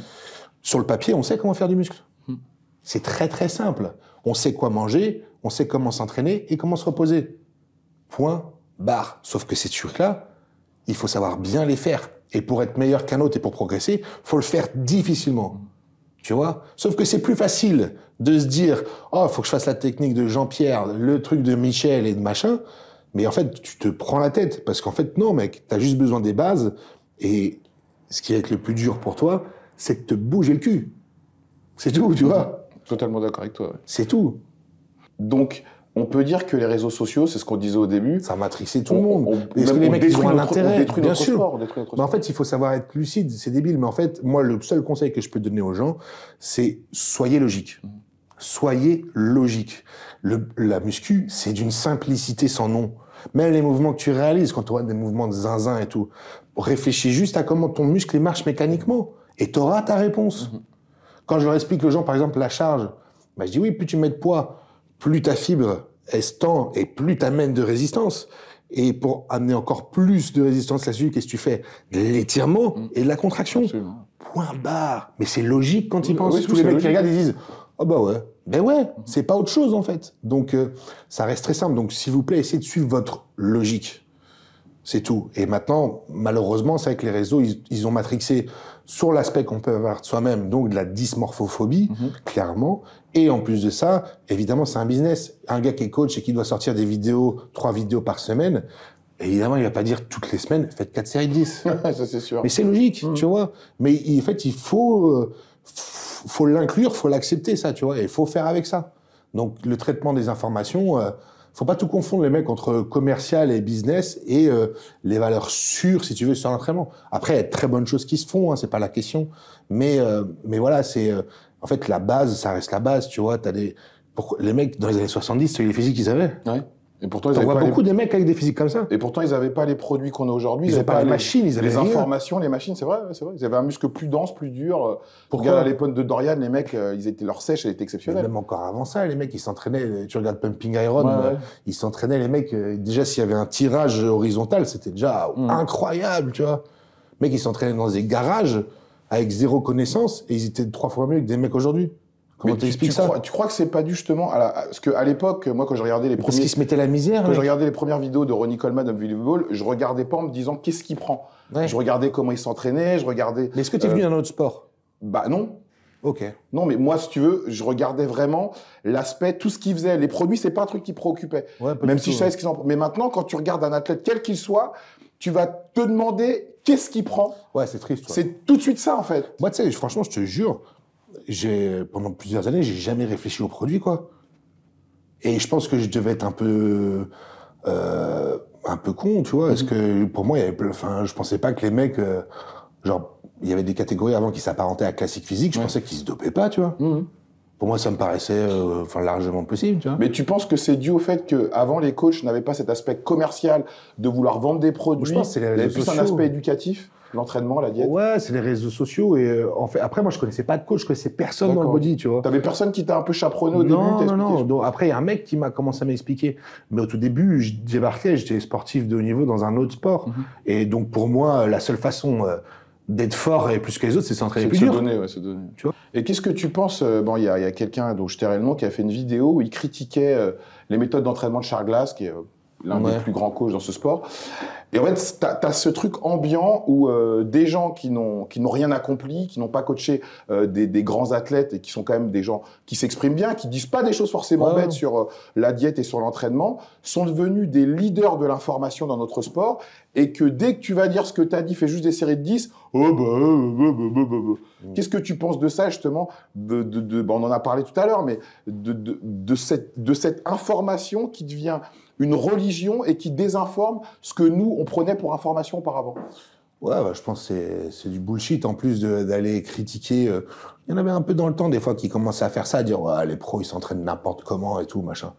Sur le papier, on sait comment faire du muscle.
Mm.
C'est très, très simple. On sait quoi manger, on sait comment s'entraîner et comment se reposer. Point, barre. Sauf que ces trucs-là, il faut savoir bien les faire. Et pour être meilleur qu'un autre et pour progresser, faut le faire difficilement. Tu vois? Sauf que c'est plus facile de se dire Oh, faut que je fasse la technique de Jean-Pierre, le truc de Michel et de machin. Mais en fait, tu te prends la tête. Parce qu'en fait, non, mec, t'as juste besoin des bases. Et ce qui va être le plus dur pour toi, c'est de te bouger le cul. C'est tout, tu vois
Totalement d'accord avec toi. ouais.
C'est tout.
Donc, on peut dire que les réseaux sociaux, c'est ce qu'on disait au début.
Ça a matrixé tout le
on-
monde.
on-
Est-ce que les mecs, ont un
notre- on
intérêt
détruit
Bien
notre
sûr.
sport, on détruit notre
Mais en fait, il faut savoir être lucide, c'est débile, mais en fait, moi, le seul conseil que je peux donner aux gens, c'est soyez logique.
Mm.
Soyez logique. Le, la muscu, c'est d'une simplicité sans nom. Même les mouvements que tu réalises, quand tu vois des mouvements de zinzin et tout, réfléchis juste à comment ton muscle il marche mécaniquement, et tu auras ta réponse.
Mhm.
Quand je leur explique aux gens, par exemple, la charge, bah, je dis oui, plus tu mets de poids, plus ta fibre se tend et plus tu amènes de résistance. Et pour amener encore plus de résistance là-dessus, qu'est-ce que tu fais? De l'étirement
Mm.
et de la contraction.
Absolument.
Point barre. Mais c'est logique quand ils
Oui,
pensent.
oui,
Tous les mecs qui regardent, ils disent Oh bah ouais. Ben ouais, c'est pas autre chose en fait. Donc euh, ça reste très simple. Donc s'il vous plaît, essayez de suivre votre logique. C'est tout. Et maintenant, malheureusement, c'est vrai que les réseaux, ils, ils ont matrixé sur l'aspect qu'on peut avoir de soi-même, donc de la dysmorphophobie,
Mhm.
clairement. Et en plus de ça, évidemment, c'est un business. Un gars qui est coach et qui doit sortir des vidéos, trois vidéos par semaine, évidemment, il va pas dire toutes les semaines, faites 4 séries de 10.
ça, c'est sûr.
Mais c'est logique,
Mm.
tu vois. Mais en fait, il faut, euh, faut l'inclure, faut l'accepter, ça, tu vois. Et faut faire avec ça. Donc, le traitement des informations, euh, faut pas tout confondre les mecs entre commercial et business et euh, les valeurs sûres, si tu veux, sur l'entraînement. Après, il y a de très bonnes choses qui se font, hein, c'est pas la question. Mais, euh, mais voilà, c'est, euh, en fait, la base, ça reste la base, tu vois. T'as des, pourquoi- les mecs, dans les années 70, c'est les physiques qu'ils avaient.
Ouais. Et pourtant, ils
On
avaient
voit
pas les-
beaucoup de mecs avec des physiques comme ça.
Et pourtant, ils n'avaient pas les produits qu'on a aujourd'hui.
Ils avaient pas les machines, ils avaient
les
rien.
informations, les machines, c'est vrai, c'est vrai. Ils avaient un muscle plus dense, plus dur.
Pourquoi
Regarde à l'époque de Dorian, les mecs, euh, ils étaient leur sèche, elle était
Mais
exceptionnelle.
même encore avant ça, les mecs, ils s'entraînaient. Tu regardes Pumping Iron,
Ouais, ouais.
ils s'entraînaient, les mecs. euh, déjà, s'il y avait un tirage horizontal, c'était déjà
Mm.
incroyable, tu vois. Les mecs, ils s'entraînaient dans des garages avec zéro connaissance et ils étaient trois fois mieux que des mecs aujourd'hui. Comment t'expliques ça
crois, tu crois que c'est pas dû justement à la, à- parce qu'à l'époque, moi, quand je regardais les
Parce
premiers,
qu'ils se mettaient la misère.
quand je regardais les premières vidéos de Ronnie Coleman Unbelievable, je regardais pas en me disant qu'est-ce qu'il prend?
Ouais.
Je regardais comment il s'entraînait, je regardais.
Mais est-ce que tu es
Euh,
venu d'un autre sport?
Bah non,
Ok.
non, mais moi, si tu veux, je regardais vraiment l'aspect, tout ce qu'il faisait. Les produits, c'est pas un truc qui préoccupait.
Ouais,
Même si
tout,
je savais
ouais.
ce qu'ils en Mais maintenant, quand tu regardes un athlète, quel qu'il soit, tu vas te demander qu'est-ce qu'il prend?
Ouais, c'est triste.
C'est tout de suite ça, en fait.
Moi, tu sais, franchement, je te jure, j'ai pendant plusieurs années, j'ai jamais réfléchi au produit, quoi. Et je pense que je devais être un peu, euh, un peu con, tu vois, parce que pour moi, il y avait, plein- enfin, je pensais pas que les mecs, euh, genre, il y avait des catégories avant qui s'apparentaient à classique physique. Je
Ouais.
pensais qu'ils se dopaient pas, tu vois. pour moi, ça me paraissait euh, largement possible, tu vois.
Mais tu penses que c'est dû au fait qu'avant, les coachs n'avaient pas cet aspect commercial de vouloir vendre des produits
Je pense que c'est les
plus un aspect éducatif, l'entraînement, la diète
Ouais, c'est les réseaux sociaux. Et euh, en fait, après, moi, je connaissais pas de coach, je connaissais personne dans le body, tu vois.
T'avais personne qui t'a un peu chaperonné au
non,
début
non, non. Donc, après, il y a un mec qui m'a commencé à m'expliquer. Mais au tout début, je débarquais, j'étais sportif de haut niveau dans un autre sport.
Mhm.
Et donc, pour moi, la seule façon euh, d'être fort et plus que les autres, c'est s'entraîner plus
se
dur.
donner, ouais, se donner.
Tu vois
Et qu'est-ce que tu penses euh, Bon, il y a, a quelqu'un dont je tairai le nom qui a fait une vidéo où il critiquait les méthodes d'entraînement de Charles Glass, qui est l'un
Ouais.
des plus grands coachs dans ce sport. Et en fait, t'as as ce truc ambiant où euh, des gens qui n'ont qui n'ont rien accompli, qui n'ont pas coaché euh, des, des grands athlètes et qui sont quand même des gens qui s'expriment bien, qui disent pas des choses forcément
Ouais.
bêtes sur euh, la diète et sur l'entraînement, sont devenus des leaders de l'information dans notre sport et que dès que tu vas dire ce que tu as dit, fais juste des séries de 10, oh bah, bah, bah, bah, bah, bah. Qu'est-ce que tu penses de ça justement de, de, de- bon, On en a parlé tout à l'heure, mais de, de, de cette, de cette information qui devient une religion et qui désinforme ce que nous, on prenait pour information auparavant.
Ouais, bah, je pense que c'est- c'est du bullshit en plus d'aller critiquer. euh, Il y en avait un peu dans le temps des fois qui commençaient à faire ça, à dire ouais, les pros ils s'entraînent n'importe comment et tout machin.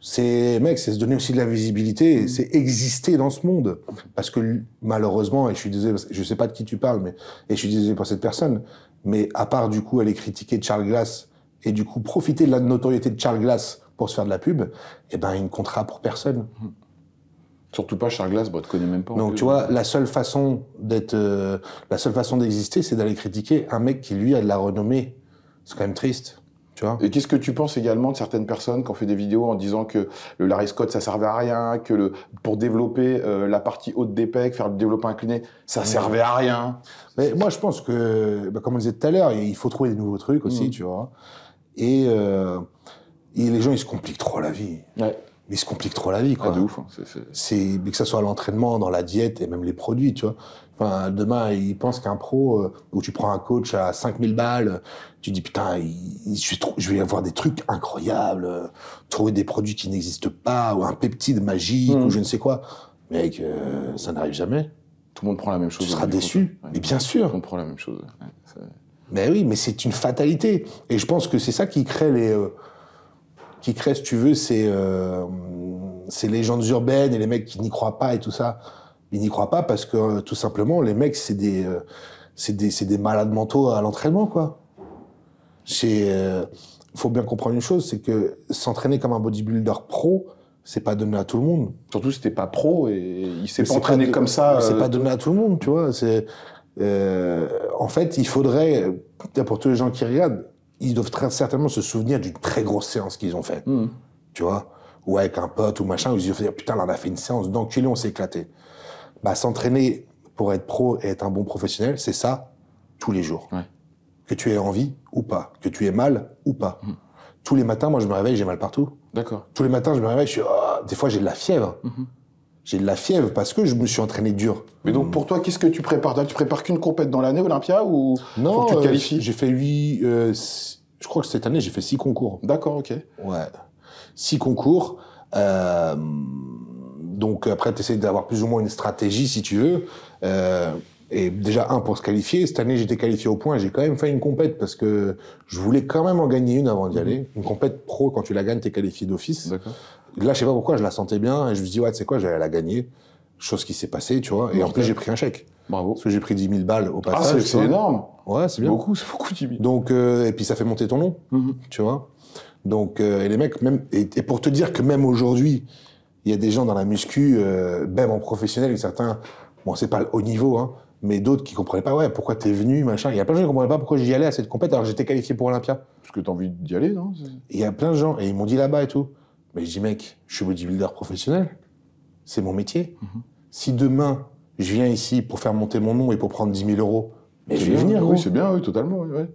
C'est mec, c'est se donner aussi de la visibilité, et c'est exister dans ce monde. Parce que malheureusement, et je suis désolé, je sais pas de qui tu parles, mais et je suis désolé pour cette personne, mais à part du coup aller critiquer Charles Glass et du coup profiter de la notoriété de Charles Glass pour se faire de la pub, eh ben il ne comptera pour personne.
Surtout pas Charles Glass, bah, tu connais même pas.
Donc tu vois, la seule façon d'être, euh, la seule façon d'exister, c'est d'aller critiquer un mec qui lui a de la renommée. C'est quand même triste, tu vois.
Et qu'est-ce que tu penses également de certaines personnes qui ont fait des vidéos en disant que le Larry Scott ça servait à rien, que le, pour développer euh, la partie haute des pecs, faire le développement incliné, ça servait à rien?
Mais moi, je pense que, bah, comme on disait tout à l'heure, il faut trouver des nouveaux trucs aussi,
Mhm.
tu vois. Et, euh, et les gens, ils se compliquent trop la vie.
Ouais.
Ils se compliquent trop la vie, quoi.
Ah, de ouf. hein. C'est-
mais que ça soit l'entraînement, dans la diète et même les produits, tu vois. Enfin, demain, ils pensent qu'un pro euh, où tu prends un coach à 5000 balles, tu dis putain, il- il- je, vais trou- je vais avoir des trucs incroyables, euh, trouver des produits qui n'existent pas ou un peptide magique
Mhm.
ou je ne sais quoi. Mec, euh, ça n'arrive jamais.
Tout le monde prend la même chose.
Tu seras déçu.
compte.
Mais bien
Tout
sûr.
le monde prend la même chose. ouais.
Mais oui, mais c'est une fatalité. Et je pense que c'est ça qui crée les, euh, qui crée, si tu veux, ces, euh, ces légendes urbaines et les mecs qui n'y croient pas et tout ça. Ils n'y croient pas parce que euh, tout simplement, les mecs, c'est des, euh, c'est des, c'est des malades mentaux à l'entraînement, quoi. C'est, euh, faut bien comprendre une chose, c'est que s'entraîner comme un bodybuilder pro, c'est pas donné à tout le monde.
Surtout si t'es pas pro et il s'est pas entraîné comme ça.
C'est
euh,
pas donné à tout le monde, tu vois. C'est euh, en fait, il faudrait pour tous les gens qui regardent, ils doivent très certainement se souvenir d'une très grosse séance qu'ils ont faite,
hmm.
tu vois, ou avec un pote ou machin, où ils se disent putain, là, on a fait une séance d'enculé, on s'est éclaté. Bah, s'entraîner pour être pro et être un bon professionnel, c'est ça tous les jours.
Ouais.
Que tu aies envie ou pas, que tu aies mal ou pas.
Mm.
Tous les matins, moi, je me réveille, j'ai mal partout.
D'accord.
Tous les matins, je me réveille, je suis, Ah des fois, j'ai de la fièvre.
Mhm.
J'ai de la fièvre parce que je me suis entraîné dur.
Mais donc pour toi, qu'est-ce que tu prépares? Tu prépares qu'une compète dans l'année Olympia ou
Non,
Faut que tu te
euh,
qualifies?
j'ai fait huit. euh, six- je crois que cette année, j'ai fait six concours.
D'accord, ok.
Ouais. Six concours. euh, donc après, tu essaies d'avoir plus ou moins une stratégie, si tu veux. Euh, et déjà, un, pour se qualifier. Cette année, j'étais qualifié au point. J'ai quand même fait une compète parce que je voulais quand même en gagner une avant d'y aller. Une compète pro, quand tu la gagnes, t'es qualifié d'office.
D'accord.
Là, je sais pas pourquoi, je la sentais bien. Et je me suis dit, ouais, tu sais quoi, j'allais la gagner. Chose qui s'est passée, tu vois. Et en plus, j'ai pris un chèque.
Bravo.
Parce que j'ai pris 10 000 balles au
Ah,
passage. tu
c'est énorme.
Ouais, c'est bien.
Beaucoup, c'est beaucoup, Jimmy.
Donc, euh, et puis ça fait monter ton nom,
Mhm.
tu vois. Donc, euh, et les mecs, même, et, et pour te dire que même aujourd'hui, il y a des gens dans la muscu, euh, même en professionnel, certains, bon, c'est pas le haut niveau, hein, mais d'autres qui comprenaient pas, ouais, pourquoi t'es venu, machin. Il y a plein de gens qui comprenaient pas pourquoi j'y allais à cette compète alors que j'étais qualifié pour Olympia.
Parce que t'as envie d'y aller, non?
Il y a plein de gens, et ils m'ont dit là-bas et tout. Mais je dis, mec, je suis bodybuilder professionnel, c'est mon métier. Si demain, je viens ici pour faire monter mon nom et pour prendre 10 000 euros, mais je vais
bien,
venir, gros.
Oui, c'est bien, oui, totalement. Oui, ouais.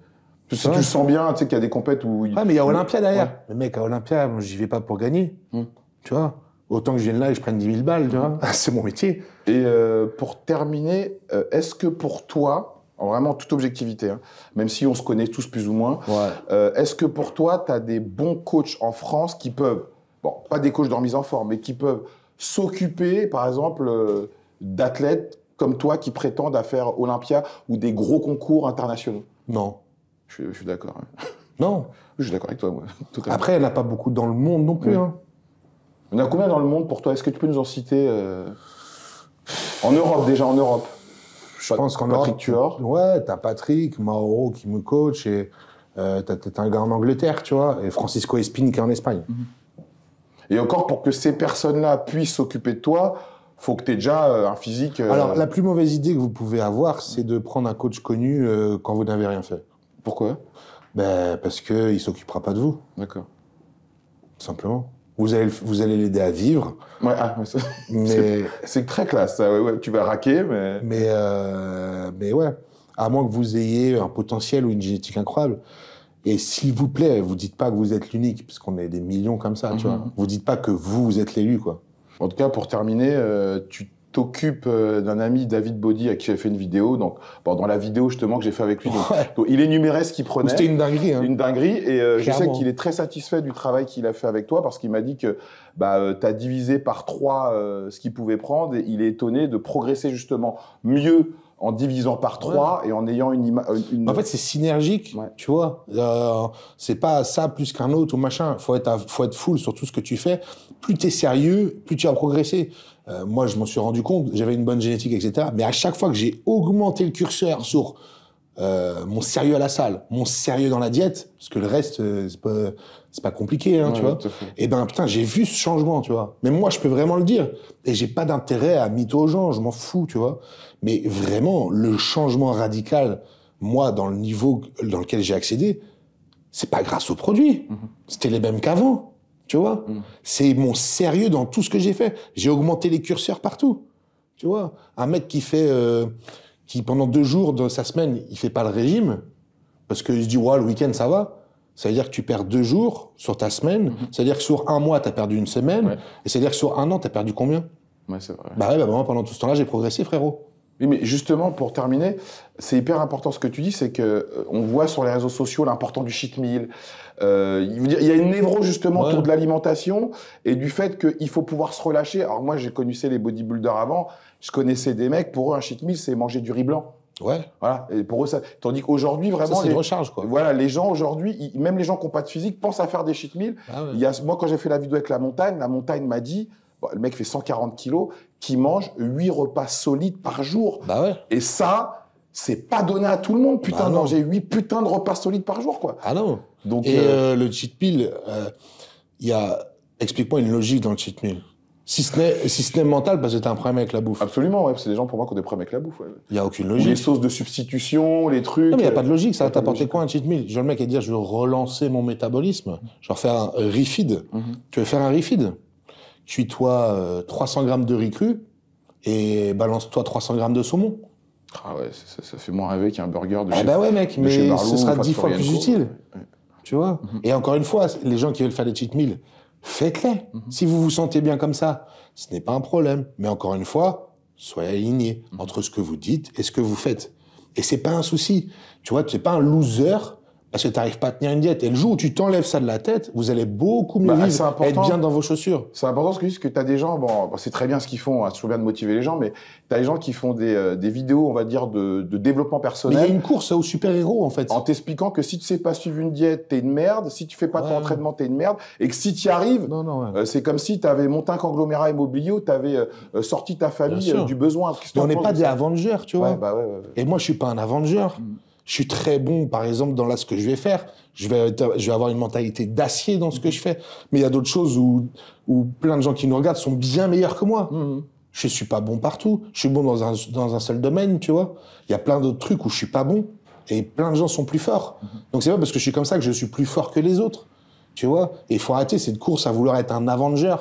Si tu sens bien, tu sais qu'il y a des compètes où. il-
Ouais, mais il y a Olympia derrière.
Ouais.
Mais mec, à Olympia, j'y vais pas pour gagner.
Hmm.
Tu vois Autant que je vienne là et je prenne 10 000 balles, tu vois C'est mon métier.
Et euh, pour terminer, euh, est-ce que pour toi, en vraiment toute objectivité, hein, même si on se connaît tous plus ou moins,
Ouais.
euh, est-ce que pour toi, tu as des bons coachs en France qui peuvent, bon, pas des coachs de remise en forme, mais qui peuvent s'occuper, par exemple, euh, d'athlètes comme toi qui prétendent à faire Olympia ou des gros concours internationaux
Non.
Je, suis- je suis d'accord. hein.
Non.
Je suis d'accord avec toi. moi.
Après, il n'y en a pas beaucoup dans le monde non plus.
Oui.
hein.
On a combien dans le monde pour toi? Est-ce que tu peux nous en citer euh, En Europe, déjà en Europe?
Je pense qu'en
Patrick
Europe,
Tuor.
Ouais, t'as Patrick, Mauro qui me coach, et euh, t'as peut-être un gars en Angleterre, tu vois, et Francisco Espin qui est en Espagne.
Et encore, pour que ces personnes-là puissent s'occuper de toi, faut que tu aies déjà euh, un physique. euh,
Alors, la plus mauvaise idée que vous pouvez avoir, c'est de prendre un coach connu euh, quand vous n'avez rien fait.
Pourquoi?
Ben, parce qu'il s'occupera pas de vous,
D'accord.
simplement. Vous allez, le- vous allez l'aider à vivre,
Ouais, ah,
mais,
c'est très classe. Ça, ouais, ouais, tu vas raquer, mais.
mais, mais ouais, à moins que vous ayez un potentiel ou une génétique incroyable. Et s'il vous plaît, vous dites pas que vous êtes l'unique, parce qu'on est des millions comme ça, tu
Mhm.
vois. Vous dites pas que vous, vous êtes l'élu, quoi.
En tout cas, pour terminer, euh, tu t'occupes euh, d'un ami, David Body, à qui j'ai fait une vidéo. Donc, bon, dans la vidéo justement que j'ai fait avec lui, donc,
Ouais.
donc, il énumérait ce qu'il prenait.
C'était une dinguerie, hein.
Une dinguerie. Et euh, je sais qu'il est très satisfait du travail qu'il a fait avec toi parce qu'il m'a dit que bah, tu as divisé par trois euh, ce qu'il pouvait prendre et il est étonné de progresser justement mieux en divisant par trois et en ayant une image. Une...
En fait, c'est synergique,
Ouais.
tu vois. Euh, c'est pas ça plus qu'un autre ou machin. Faut être, à- faut être full sur tout ce que tu fais. Plus tu es sérieux, plus tu vas progresser. Euh, moi, je m'en suis rendu compte. J'avais une bonne génétique, etc. Mais à chaque fois que j'ai augmenté le curseur sur euh, mon sérieux à la salle, mon sérieux dans la diète, parce que le reste, euh, c'est pas, c'est pas compliqué, hein,
Ouais,
tu vois. Et ben putain, j'ai vu ce changement, tu vois. Mais moi, je peux vraiment le dire. Et j'ai pas d'intérêt à mytho aux gens, je m'en fous, tu vois. Mais vraiment, le changement radical, moi, dans le niveau dans lequel j'ai accédé, c'est pas grâce aux produits. C'était les mêmes qu'avant, tu vois.
Mhm.
C'est mon sérieux dans tout ce que j'ai fait. J'ai augmenté les curseurs partout, tu vois. Un mec qui fait, euh, qui pendant deux jours de sa semaine, il fait pas le régime, parce qu'il se dit, ouais, le week-end, ça va. Ça veut dire que tu perds deux jours sur ta semaine. Ça veut dire que sur un mois, tu as perdu une semaine.
Ouais.
Et ça veut dire que sur un an, tu as perdu combien?
Ouais, c'est vrai.
Bah ouais, bah moi, pendant tout ce temps-là, j'ai progressé, frérot.
Oui, mais justement, pour terminer, c'est hyper important ce que tu dis, c'est que euh, on voit sur les réseaux sociaux l'important du cheat meal. Euh, il y a une névro justement
Ouais.
autour de l'alimentation et du fait qu'il faut pouvoir se relâcher. Alors moi, j'ai connaissé les bodybuilders avant, je connaissais des mecs, pour eux, un cheat meal, c'est manger du riz blanc.
Ouais.
Voilà. Et pour eux, ça. Tandis qu'aujourd'hui, vraiment,
c'est
les...
une recharge, quoi.
voilà, les gens aujourd'hui, ils- même les gens qui n'ont pas de physique, pensent à faire des cheat meals.
Ah ouais.
Il y a, moi, quand j'ai fait la vidéo avec la montagne, la montagne m'a dit, le mec fait 140 kilos, qui mange 8 repas solides par jour.
Bah ouais.
Et ça, c'est pas donné à tout le monde, putain,
Bah non.
manger 8 putains de repas solides par jour, quoi.
Ah non.
Donc,
Et
euh,
euh, le cheat meal, euh, il y a. Explique-moi une logique dans le cheat meal. Si ce n'est si mental, parce que t'as un problème avec la bouffe.
absolument, ouais, c'est des gens pour moi qui ont des problèmes avec la bouffe. ouais.
Il y a aucune
Ou les
logique.
sauces de substitution, les trucs.
Non, mais il n'y a
euh,
pas de logique, ça va t'apporter
logique.
quoi un cheat meal? Je veux le mec à dire, je veux relancer mon métabolisme, je vais refaire un refeed.
Mhm.
Tu veux faire un refeed? Euh, 300 grammes de riz cru et balance-toi 300 grammes de saumon.
Ah ouais, ça, fait moins rêver qu'un burger de
Ah
chez
bah ouais mec, mais ce sera
ou
dix fois plus utile.
Ouais.
Tu vois Et encore une fois, les gens qui veulent faire des cheat meals, faites-les. Si vous vous sentez bien comme ça, ce n'est pas un problème. Mais encore une fois, soyez alignés entre ce que vous dites et ce que vous faites. Et c'est pas un souci. Tu vois, tu n'es pas un loser parce que tu n'arrives pas à tenir une diète. Et le jour où tu t'enlèves ça de la tête, vous allez beaucoup mieux
Bah,
vivre,
important.
être bien dans vos chaussures.
C'est important ce que parce que tu as des gens, bon, c'est très bien ce qu'ils font, hein, c'est toujours bien de motiver les gens, mais tu as des gens qui font des, euh, des vidéos, on va dire, de, de développement
Mais il y a
personnel.
une course aux super-héros, en fait.
en t'expliquant que si tu sais pas suivre une diète, t'es une merde. Si tu fais pas ton entraînement, t'es une merde. Et que si tu y arrives,
Non, non, ouais.
euh, c'est comme si tu avais monté un conglomérat immobilier où tu avais sorti ta famille euh, du besoin.
Mais on n'est pas
de
des Avengers, tu vois.
Ouais, bah ouais, ouais, ouais.
Et moi, je suis pas un Avenger.
Mm.
Je suis très bon, par exemple, dans là, ce que je vais faire. Je vais, être- je vais avoir une mentalité d'acier dans ce que je fais. Mais il y a d'autres choses où, où plein de gens qui nous regardent sont bien meilleurs que moi.
Mhm.
Je suis pas bon partout. Je suis bon dans un, dans un seul domaine, tu vois. Il y a plein d'autres trucs où je suis pas bon. Et plein de gens sont plus forts. Donc c'est pas parce que je suis comme ça que je suis plus fort que les autres. Tu vois Et il faut arrêter cette course à vouloir être un Avenger.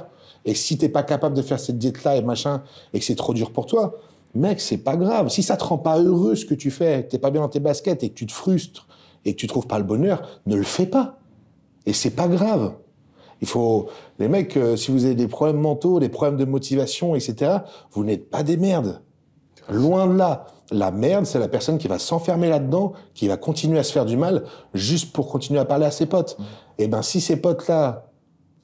Et si t'es pas capable de faire cette diète-là et machin, et que c'est trop dur pour toi, mec, c'est pas grave. Si ça te rend pas heureux ce que tu fais, que t'es pas bien dans tes baskets et que tu te frustres et que tu trouves pas le bonheur, ne le fais pas. Et c'est pas grave. Il faut, les mecs, euh, si vous avez des problèmes mentaux, des problèmes de motivation, etc., vous n'êtes pas des merdes. Loin de là. La merde, c'est la personne qui va s'enfermer là-dedans, qui va continuer à se faire du mal, juste pour continuer à parler à ses potes. Et ben, si ces potes-là,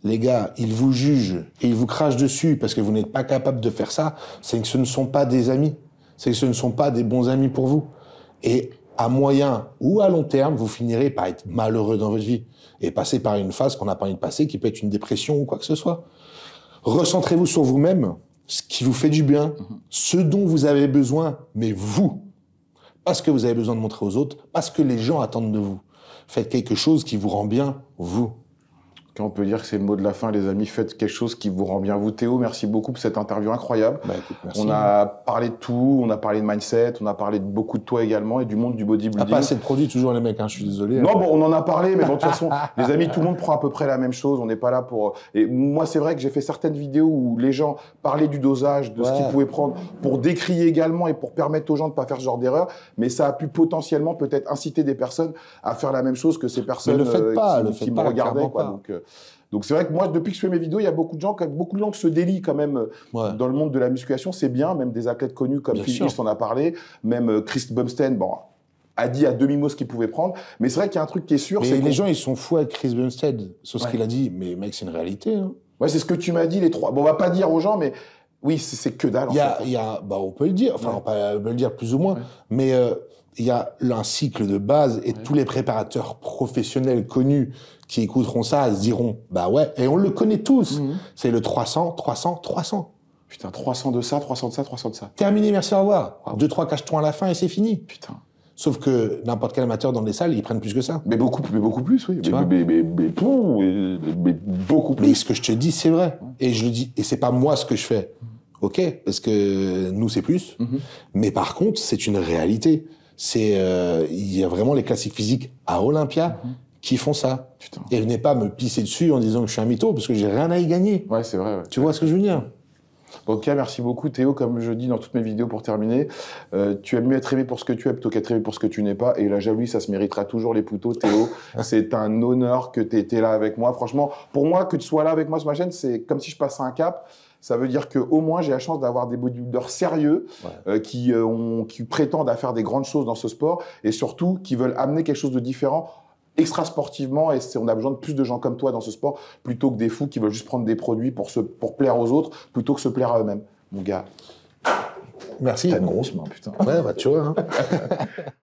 les gars, ils vous jugent et ils vous crachent dessus parce que vous n'êtes pas capable de faire ça, c'est que ce ne sont pas des amis. C'est que ce ne sont pas des bons amis pour vous. Et à moyen ou à long terme, vous finirez par être malheureux dans votre vie et passer par une phase qu'on n'a pas envie de passer, qui peut être une dépression ou quoi que ce soit. Recentrez-vous sur vous-même, ce qui vous fait du bien, ce dont vous avez besoin, mais vous. Pas ce que vous avez besoin de montrer aux autres, pas ce que les gens attendent de vous. Faites quelque chose qui vous rend bien, vous.
On peut dire que c'est le mot de la fin, les amis. Faites quelque chose qui vous rend bien. Vous, Théo, merci beaucoup pour cette interview incroyable.
Bah, écoute, merci.
On a parlé de tout, on a parlé de mindset, on a parlé de beaucoup de toi également et du monde du
Ah,
bodybuilding.
pas assez de produits, toujours les mecs, hein, je suis désolé.
Non, bon, on en a parlé, mais bon, de toute façon, les amis, tout le monde prend à peu près la même chose. On n'est pas là pour. Et moi, c'est vrai que j'ai fait certaines vidéos où les gens parlaient du dosage, de ce qu'ils pouvaient prendre, pour décrier également et pour permettre aux gens de pas faire ce genre d'erreur. Mais ça a pu potentiellement peut-être inciter des personnes à faire la même chose que ces personnes
le faites pas,
qui,
le
qui
faites
me
pas,
regardaient.
clairement
Quoi.
pas.
Donc, euh, donc c'est vrai que moi, depuis que je fais mes vidéos, il y a beaucoup de gens, beaucoup de gens qui se délient quand même euh,
Ouais.
dans le monde de la musculation. C'est bien, même des athlètes connus comme
Bien
Phil
sûr.
Heath en a parlé, même euh, Chris Bumstead, bon, a dit à demi-mot ce qu'il pouvait prendre. Mais c'est vrai qu'il y a un truc qui est sûr,
Mais
c'est
les
qu'on-
gens, ils sont fous avec Chris Bumstead sur ce
Ouais.
qu'il a dit. Mais mec, c'est une réalité. hein.
Ouais, c'est ce que tu m'as dit, les trois. Bon, on va pas dire aux gens, mais oui, c'est que dalle.
Il y a,
fait.
il y a, bah, on peut le dire, enfin,
Ouais.
on peut, on peut le dire plus ou moins,
Ouais.
mais euh, il y a un cycle de base et tous les préparateurs professionnels connus qui écouteront ça se diront, bah ouais, et on le connaît tous,
Mhm.
c'est le 300, 300, 300.
Putain, 300 de ça, 300 de ça, 300 de ça.
Terminé, merci, au revoir.
Wow.
Deux, trois cachetons à la fin et c'est fini.
Putain.
Sauf que n'importe quel amateur dans les salles, ils prennent plus que ça.
Mais beaucoup, mais beaucoup plus, oui.
Tu
mais,
vois
mais, mais, mais, mais- mais beaucoup
Mais
plus.
ce que je te dis, c'est vrai. Et je le dis, et c'est pas moi ce que je fais. Ok, parce que nous c'est plus.
Mhm.
Mais par contre, c'est une réalité. C'est, euh, il y a vraiment les classiques physiques à Olympia qui font ça.
Putain.
Et venez pas me pisser dessus en disant que je suis un mytho parce que j'ai rien à y gagner.
Ouais, c'est vrai. ouais.
Tu vois ce que je veux dire?
Ok, merci beaucoup Théo. Comme je dis dans toutes mes vidéos pour terminer, euh, tu aimes mieux être aimé pour ce que tu es plutôt qu'être aimé pour ce que tu n'es pas. Et la jalousie, ça se méritera toujours les pouteaux. Théo, c'est un honneur que tu étais là avec moi. Franchement, pour moi, que tu sois là avec moi sur ma chaîne, c'est comme si je passais un cap. Ça veut dire que au moins j'ai la chance d'avoir des bodybuilders sérieux
Ouais.
euh, qui, euh, ont- qui prétendent à faire des grandes choses dans ce sport et surtout qui veulent amener quelque chose de différent extra sportivement et on a besoin de plus de gens comme toi dans ce sport plutôt que des fous qui veulent juste prendre des produits pour, se, pour plaire aux autres plutôt que se plaire à eux-mêmes. Mon gars,
Merci.
t'as une grosse main, putain.
Ouais, bah tu vois. hein.